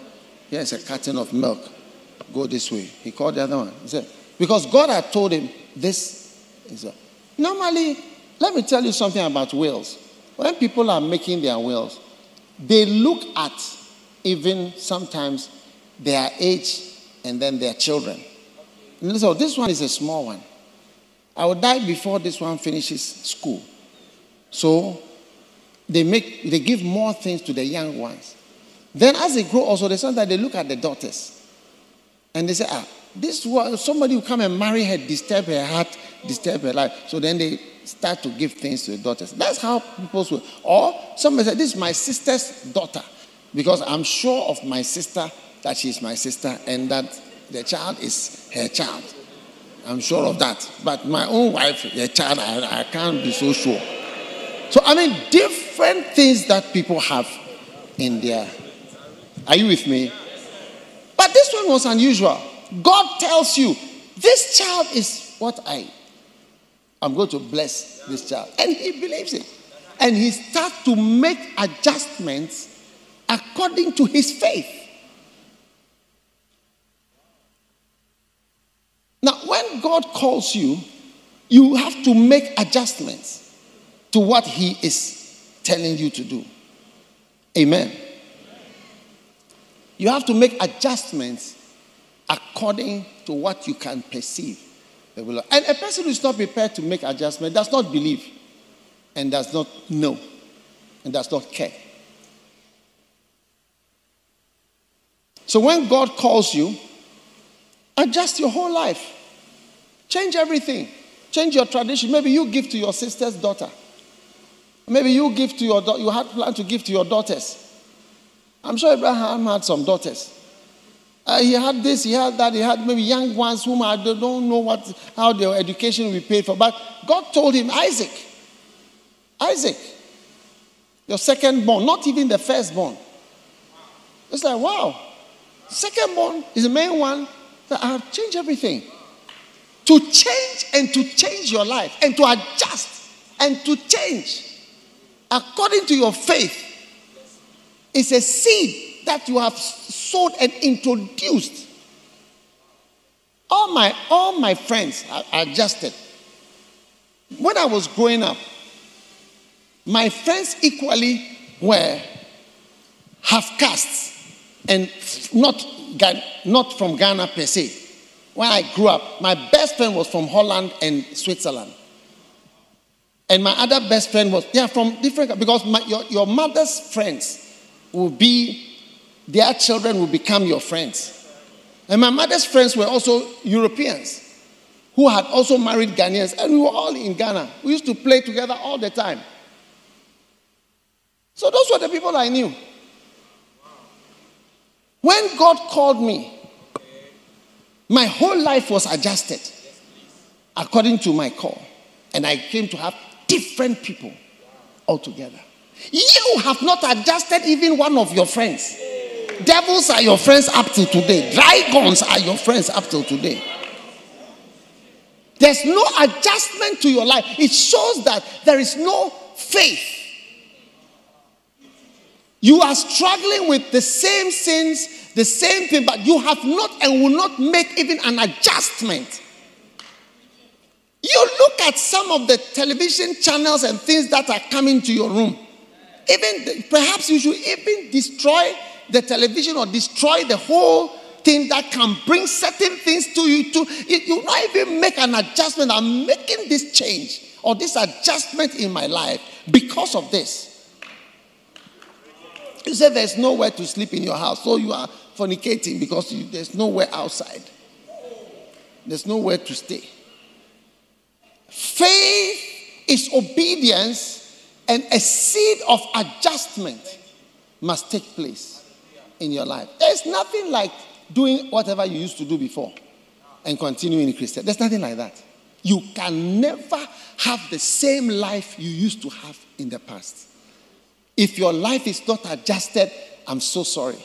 Here's a carton of milk. Go this way. He called the other one. He said, Because God had told him this is a. Normally, let me tell you something about wills. When people are making their wills, they look at even sometimes their age and then their children. So this one is a small one. I will die before this one finishes school. So they make they give more things to the young ones. Then as they grow also, they sometimes they look at the daughters and they say, ah, this one somebody will come and marry her, disturb her heart, disturb her life. So then they start to give things to the daughters. That's how people will. Or somebody said, This is my sister's daughter. Because I'm sure of my sister that she's my sister and that the child is her child. I'm sure of that. But my own wife, the child, I, I can't be so sure. So, I mean, different things that people have in their. Are you with me? But this one was unusual. God tells you, this child is what I. I'm going to bless this child. And he believes it. And he starts to make adjustments according to his faith. Now, when God calls you, you have to make adjustments to what He is telling you to do. Amen. You have to make adjustments according to what you can perceive. And a person who is not prepared to make adjustments does not believe and does not know and does not care. So when God calls you, adjust your whole life. Change everything. Change your tradition. Maybe you give to your sister's daughter. Maybe you give to your do- you had planned to give to your daughters. I'm sure Abraham had some daughters. Uh, he had this, he had that, he had maybe young ones whom I don't know what how their education will be paid for. But God told him, Isaac, Isaac, your second born, not even the first born. It's like, wow, second born is the main one that I have changed everything. To change and to change your life and to adjust and to change according to your faith is a seed that you have sowed and introduced. All my all my friends are adjusted. When I was growing up, my friends equally were half castes and not, not from Ghana per se. When I grew up, my best friend was from Holland and Switzerland. And my other best friend was, are from different, because my, your, your mother's friends will be, their children will become your friends. And my mother's friends were also Europeans who had also married Ghanaians, and we were all in Ghana. We used to play together all the time. So those were the people I knew. When God called me, my whole life was adjusted according to my call. And I came to have different people altogether. You have not adjusted even one of your friends. Devils are your friends up till today. Dragons are your friends up till today. There's no adjustment to your life. It shows that there is no faith. You are struggling with the same sins, the same thing, but you have not and will not make even an adjustment. You look at some of the television channels and things that are coming to your room. Even perhaps you should even destroy the television or destroy the whole thing that can bring certain things to you. To you not even make an adjustment. I'm making this change or this adjustment in my life because of this. You say there's nowhere to sleep in your house, so you are fornicating because you, there's nowhere outside. There's nowhere to stay. Faith is obedience, and a seed of adjustment must take place in your life. There's nothing like doing whatever you used to do before and continuing in Christian. There's nothing like that. You can never have the same life you used to have in the past. If your life is not adjusted, I'm so sorry.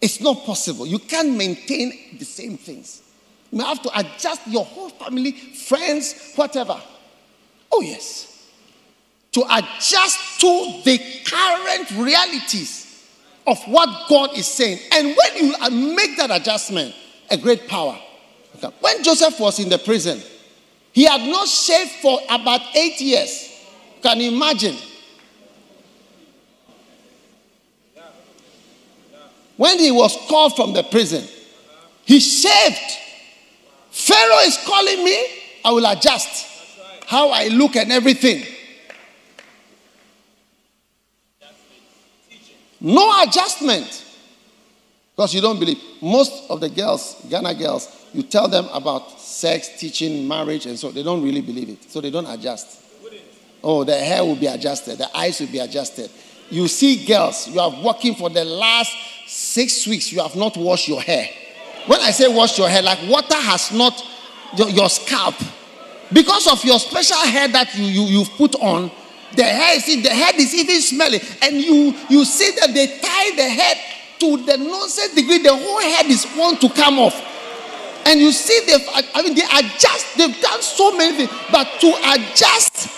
It's not possible. You can't maintain the same things. You have to adjust your whole family, friends, whatever. Oh, yes. To adjust to the current realities of what God is saying. And when you make that adjustment, a great power. When Joseph was in the prison, he had not shaved for about eight years. Can you imagine? When he was called from the prison, he shaved. Pharaoh is calling me, I will adjust how I look and everything. No adjustment. Because you don't believe. Most of the girls, Ghana girls, you tell them about sex, teaching, marriage, and so they don't really believe it. So they don't adjust. Oh, the hair will be adjusted, the eyes will be adjusted. You see girls, you are working for the last six weeks, you have not washed your hair. When I say wash your hair, like water has not your, your scalp. Because of your special hair that you, you, you've put on, the hair is the head is even smelly. And you you see that they tie the head to the nonsense degree, the whole head is want to come off. And you see they I mean they adjust, they've done so many things, but to adjust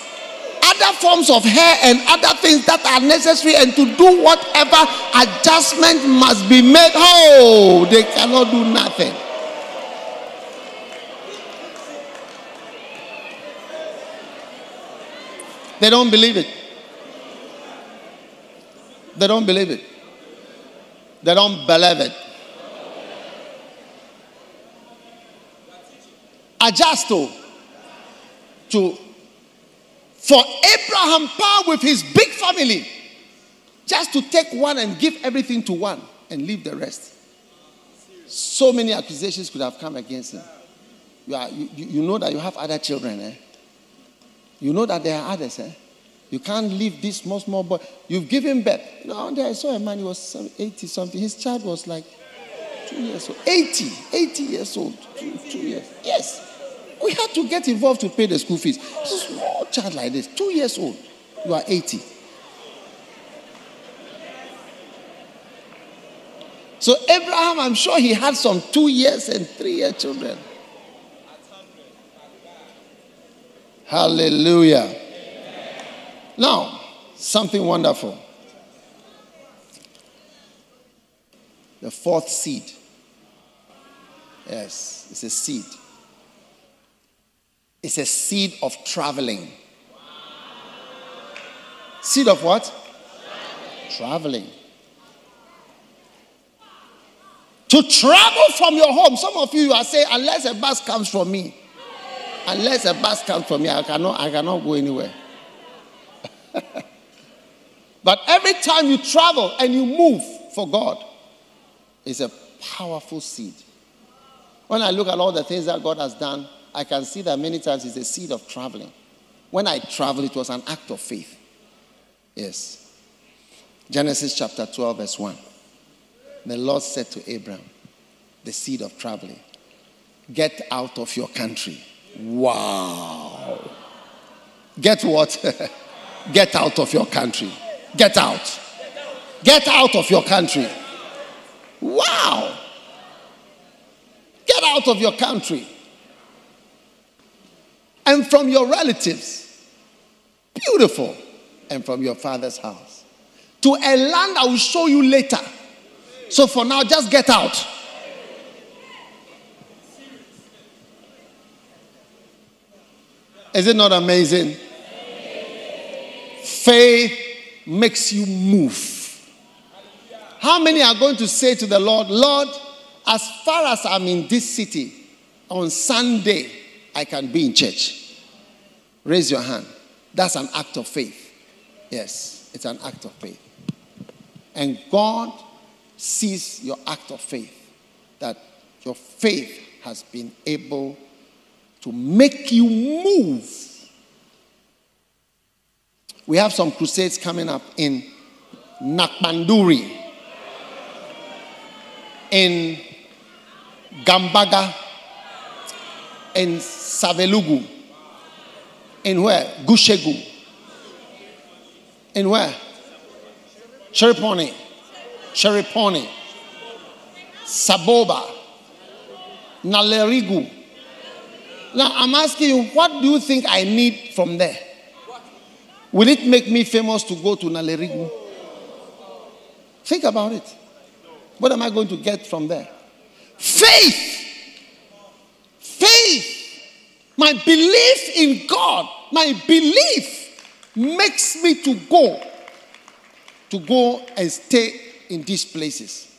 other forms of hair and other things that are necessary and to do whatever adjustment must be made. Oh, they cannot do nothing. They don't believe it. They don't believe it. They don't believe it. Adjust oh, to, to for Abraham power with his big family just to take one and give everything to one and leave the rest. So many accusations could have come against him. You, are, you, you know that you have other children, eh? You know that there are others, eh? You can't leave this small, small boy. You've given birth. No, there I saw a man, he was 80 something. His child was like two years old. 80, 80 years old. Two, two years. Yes. We had to get involved to pay the school fees. small child like this, two years old. You are 80. So Abraham, I'm sure he had some two years and three year children. Hallelujah. Now, something wonderful. The fourth seed. Yes, it's a seed. It's a seed of traveling. Seed of what? Traveling. To travel from your home. Some of you are saying, unless a bus comes for me, unless a bus comes for me, I cannot, I cannot go anywhere. [laughs] but every time you travel and you move for God, it's a powerful seed. When I look at all the things that God has done, I can see that many times it's a seed of traveling. When I traveled, it was an act of faith. Yes. Genesis chapter 12, verse 1 the Lord said to Abraham, the seed of traveling, get out of your country. Wow. Get what? [laughs] get out of your country. Get out. Get out of your country. Wow. Get out of your country. And from your relatives. Beautiful. And from your father's house. To a land I will show you later so for now, just get out. Is it not amazing? Faith makes you move. How many are going to say to the Lord, Lord, as far as I'm in this city, on Sunday, I can be in church? Raise your hand. That's an act of faith. Yes, it's an act of faith. And God sees your act of faith, that your faith has been able to make you move. We have some crusades coming up in Nakpanduri, in Gambaga, in Savelugu, in where? Gushegu. In where? Chereponi. Chereponi, Saboba, Nalerigu. Now I'm asking you, what do you think I need from there? Will it make me famous to go to Nalerigu? Think about it. What am I going to get from there? Faith. Faith. My belief in God, my belief makes me to go, to go and stay in these places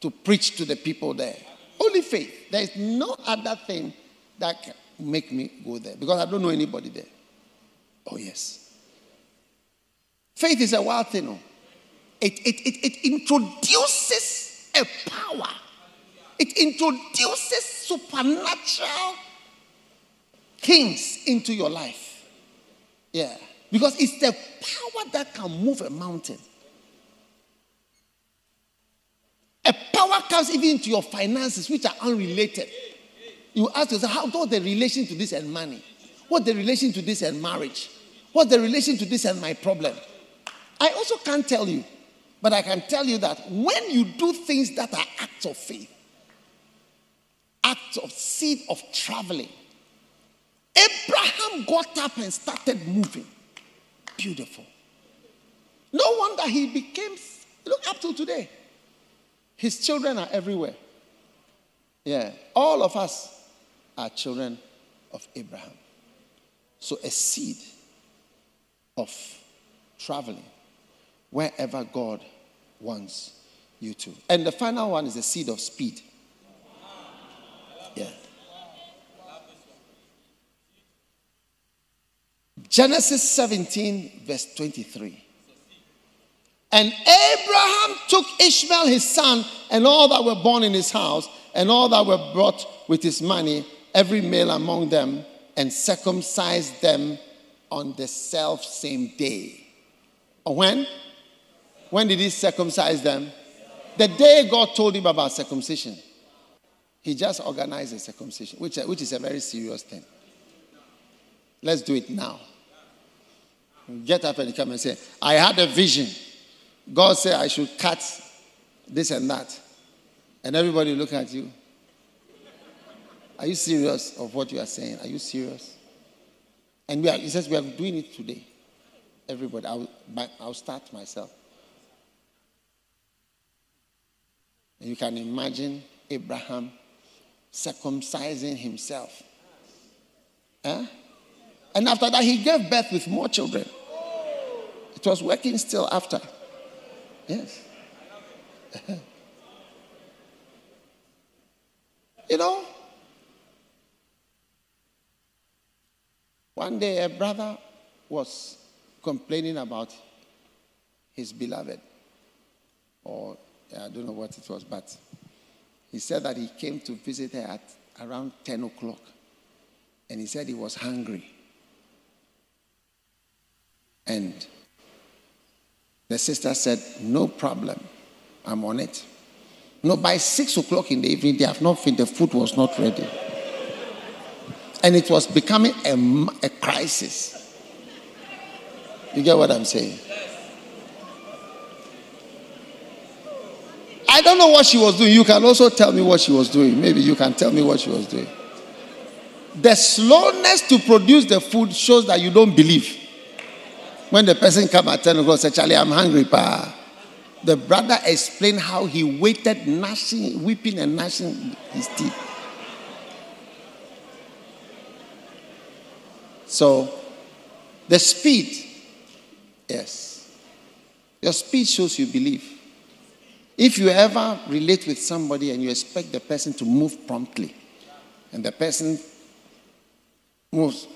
to preach to the people there. Only faith. There is no other thing that can make me go there because I don't know anybody there. Oh, yes. Faith is a wild thing. No? It, it, it, it introduces a power, it introduces supernatural things into your life. Yeah. Because it's the power that can move a mountain. A power comes even into your finances, which are unrelated. You ask yourself, how what's the relation to this and money? What the relation to this and marriage? What's the relation to this and my problem? I also can't tell you, but I can tell you that when you do things that are acts of faith, acts of seed of traveling, Abraham got up and started moving. Beautiful. No wonder he became, look up to today. His children are everywhere. Yeah, all of us are children of Abraham. So a seed of traveling wherever God wants you to. And the final one is the seed of speed. Yeah. Genesis 17, verse 23. And Abraham took Ishmael his son and all that were born in his house and all that were brought with his money, every male among them, and circumcised them on the self same day. When? When did he circumcise them? The day God told him about circumcision. He just organized a circumcision, which, which is a very serious thing. Let's do it now. Get up and come and say, I had a vision. God said I should cut this and that. And everybody look at you. Are you serious of what you are saying? Are you serious? And we are, he says we are doing it today. Everybody, I'll, I'll start myself. And you can imagine Abraham circumcising himself. Huh? And after that, he gave birth with more children. It was working still after. Yes. [laughs] you know, one day a brother was complaining about his beloved, or I don't know what it was, but he said that he came to visit her at around 10 o'clock. And he said he was hungry. And the sister said, No problem. I'm on it. No, by six o'clock in the evening, they have not finished. The food was not ready. And it was becoming a, a crisis. You get what I'm saying? I don't know what she was doing. You can also tell me what she was doing. Maybe you can tell me what she was doing. The slowness to produce the food shows that you don't believe. When the person come at 10 o'clock, say, Charlie, I'm hungry, pa. The brother explained how he waited, gnashing, weeping and gnashing his teeth. So, the speed, yes. Your speed shows you believe. If you ever relate with somebody and you expect the person to move promptly, and the person moves,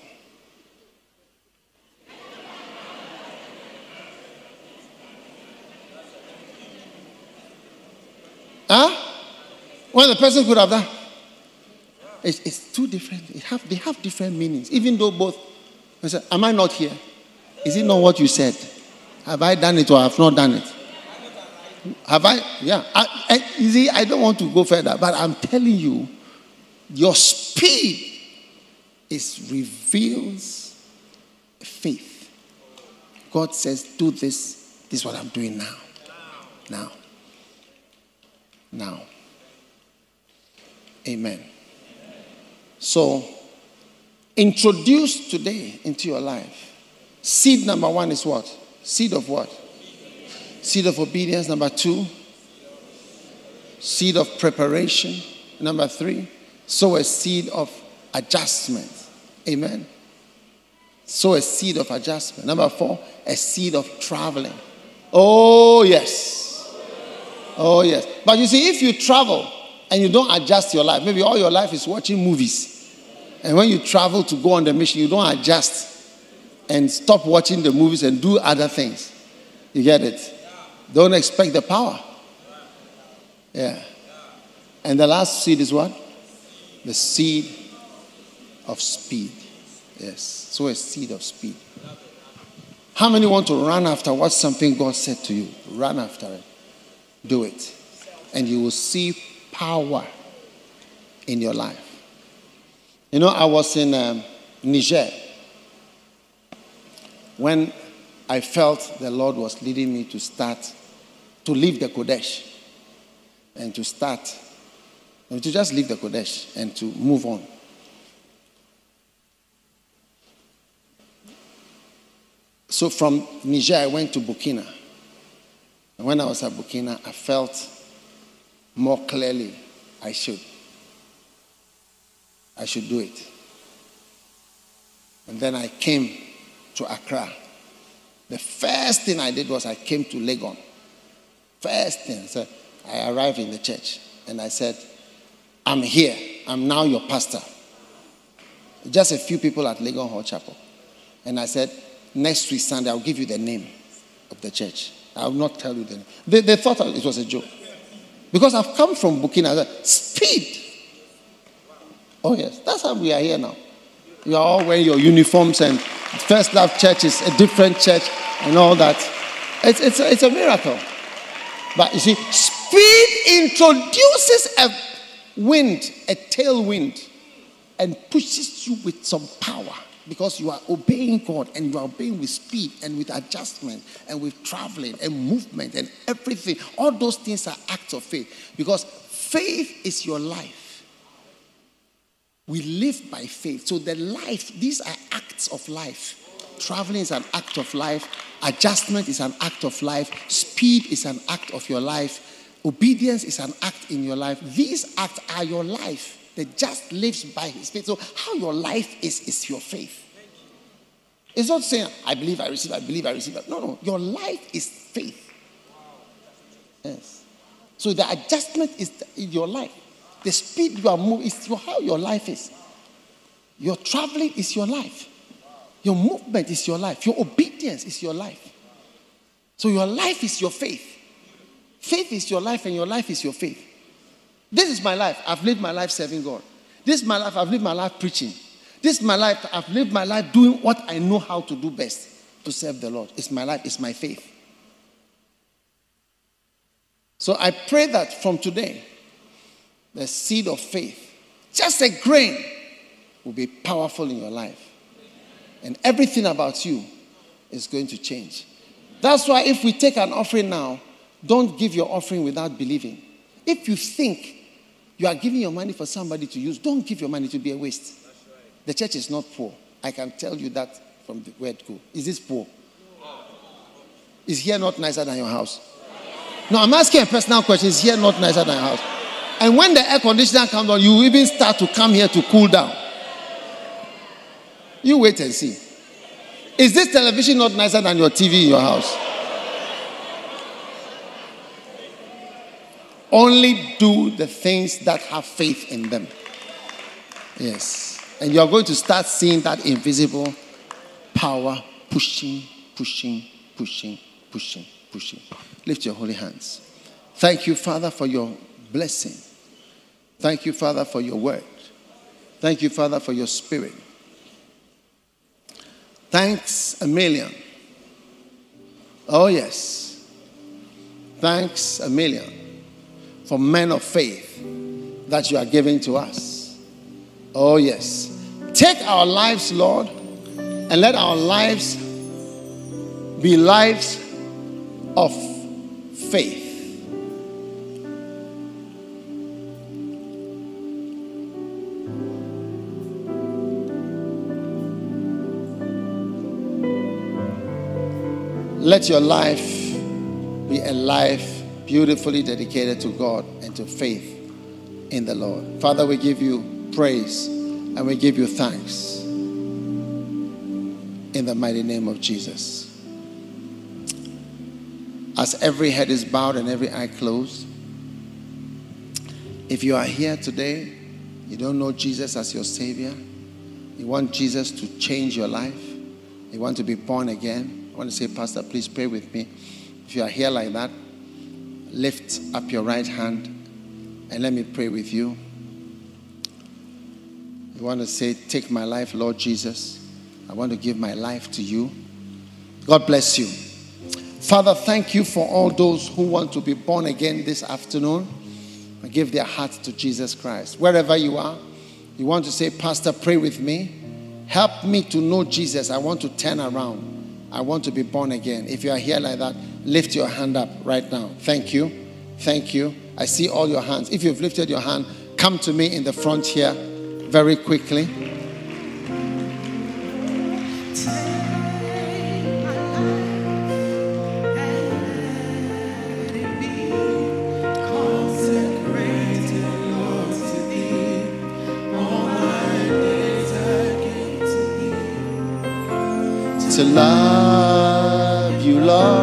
Huh? When the person could have done. It's, it's two different. Have, they have different meanings. Even though both. Say, Am I not here? Is it not what you said? Have I done it or have not done it? Have I? Yeah. I, I, you see, I don't want to go further, but I'm telling you, your speed is reveals faith. God says, "Do this. This is what I'm doing now. Now. Now. Amen. So, introduce today into your life. Seed number one is what? Seed of what? Seed of obedience. Number two, seed of preparation. Number three, sow a seed of adjustment. Amen. Sow a seed of adjustment. Number four, a seed of traveling. Oh, yes. Oh, yes. But you see, if you travel and you don't adjust your life, maybe all your life is watching movies. And when you travel to go on the mission, you don't adjust and stop watching the movies and do other things. You get it? Don't expect the power. Yeah. And the last seed is what? The seed of speed. Yes. So a seed of speed. How many want to run after what something God said to you? Run after it. Do it. And you will see power in your life. You know, I was in um, Niger when I felt the Lord was leading me to start to leave the Kodesh and to start, and to just leave the Kodesh and to move on. So from Niger, I went to Burkina. And when I was at Burkina, I felt more clearly I should. I should do it. And then I came to Accra. The first thing I did was I came to Legon. First thing. So I arrived in the church and I said, I'm here. I'm now your pastor. Just a few people at Legon Hall Chapel. And I said, next week Sunday, I'll give you the name of the church. I will not tell you the name. They, they thought it was a joke. Because I've come from Burkina. Speed. Oh, yes. That's how we are here now. You are all wearing your uniforms, and First Love Church is a different church and all that. It's, it's, it's a miracle. But you see, speed introduces a wind, a tailwind, and pushes you with some power because you are obeying God and you are obeying with speed and with adjustment and with traveling and movement and everything. All those things are acts of faith because faith is your life. We live by faith. So the life, these are acts of life. Traveling is an act of life. Adjustment is an act of life. Speed is an act of your life. Obedience is an act in your life. These acts are your life. The just lives by his faith. So, how your life is, is your faith. It's not saying, I believe I receive, I believe I receive. No, no. Your life is faith. Yes. So, the adjustment is in your life. The speed you are moving is how your life is. Your traveling is your life. Your movement is your life. Your obedience is your life. So, your life is your faith. Faith is your life, and your life is your faith. This is my life. I've lived my life serving God. This is my life. I've lived my life preaching. This is my life. I've lived my life doing what I know how to do best to serve the Lord. It's my life. It's my faith. So I pray that from today, the seed of faith, just a grain, will be powerful in your life. And everything about you is going to change. That's why if we take an offering now, don't give your offering without believing. If you think you are giving your money for somebody to use. Don't give your money to be a waste. The church is not poor. I can tell you that from the word go. Is this poor? Is here not nicer than your house? No, I'm asking a personal question. Is here not nicer than your house? And when the air conditioner comes on, you even start to come here to cool down. You wait and see. Is this television not nicer than your TV in your house? Only do the things that have faith in them. Yes. And you're going to start seeing that invisible power pushing, pushing, pushing, pushing, pushing. Lift your holy hands. Thank you, Father, for your blessing. Thank you, Father, for your word. Thank you, Father, for your spirit. Thanks a million. Oh, yes. Thanks a million for men of faith that you are giving to us. Oh, yes. Take our lives, Lord, and let our lives be lives of faith. Let your life be a life beautifully dedicated to God and to faith in the Lord. Father, we give you praise and we give you thanks in the mighty name of Jesus. As every head is bowed and every eye closed, if you are here today, you don't know Jesus as your Savior, you want Jesus to change your life, you want to be born again, I want to say, Pastor, please pray with me. If you are here like that, lift up your right hand and let me pray with you. You want to say, Take my life, Lord Jesus. I want to give my life to you. God bless you. Father, thank you for all those who want to be born again this afternoon and give their hearts to Jesus Christ. Wherever you are, you want to say, Pastor, pray with me. Help me to know Jesus. I want to turn around. I want to be born again. If you are here like that, lift your hand up right now. Thank you. Thank you. I see all your hands. If you've lifted your hand, come to me in the front here very quickly. to love you, Lord,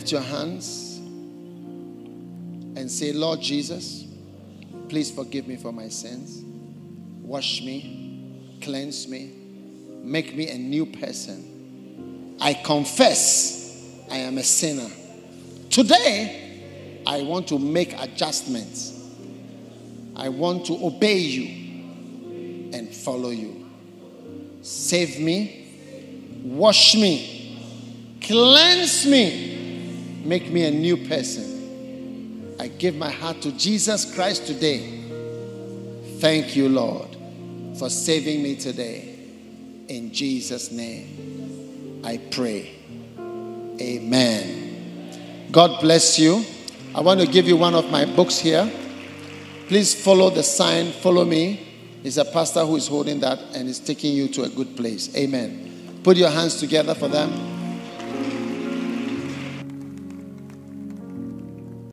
Lift your hands and say, Lord Jesus, please forgive me for my sins. Wash me, cleanse me, make me a new person. I confess I am a sinner. Today, I want to make adjustments. I want to obey you and follow you. Save me, wash me, cleanse me, make me a new person. I give my heart to Jesus Christ today. Thank you, Lord, for saving me today. In Jesus' name, I pray. Amen. God bless you. I want to give you one of my books here. Please follow the sign, follow me. It's a pastor who is holding that and is taking you to a good place. Amen. Put your hands together for them.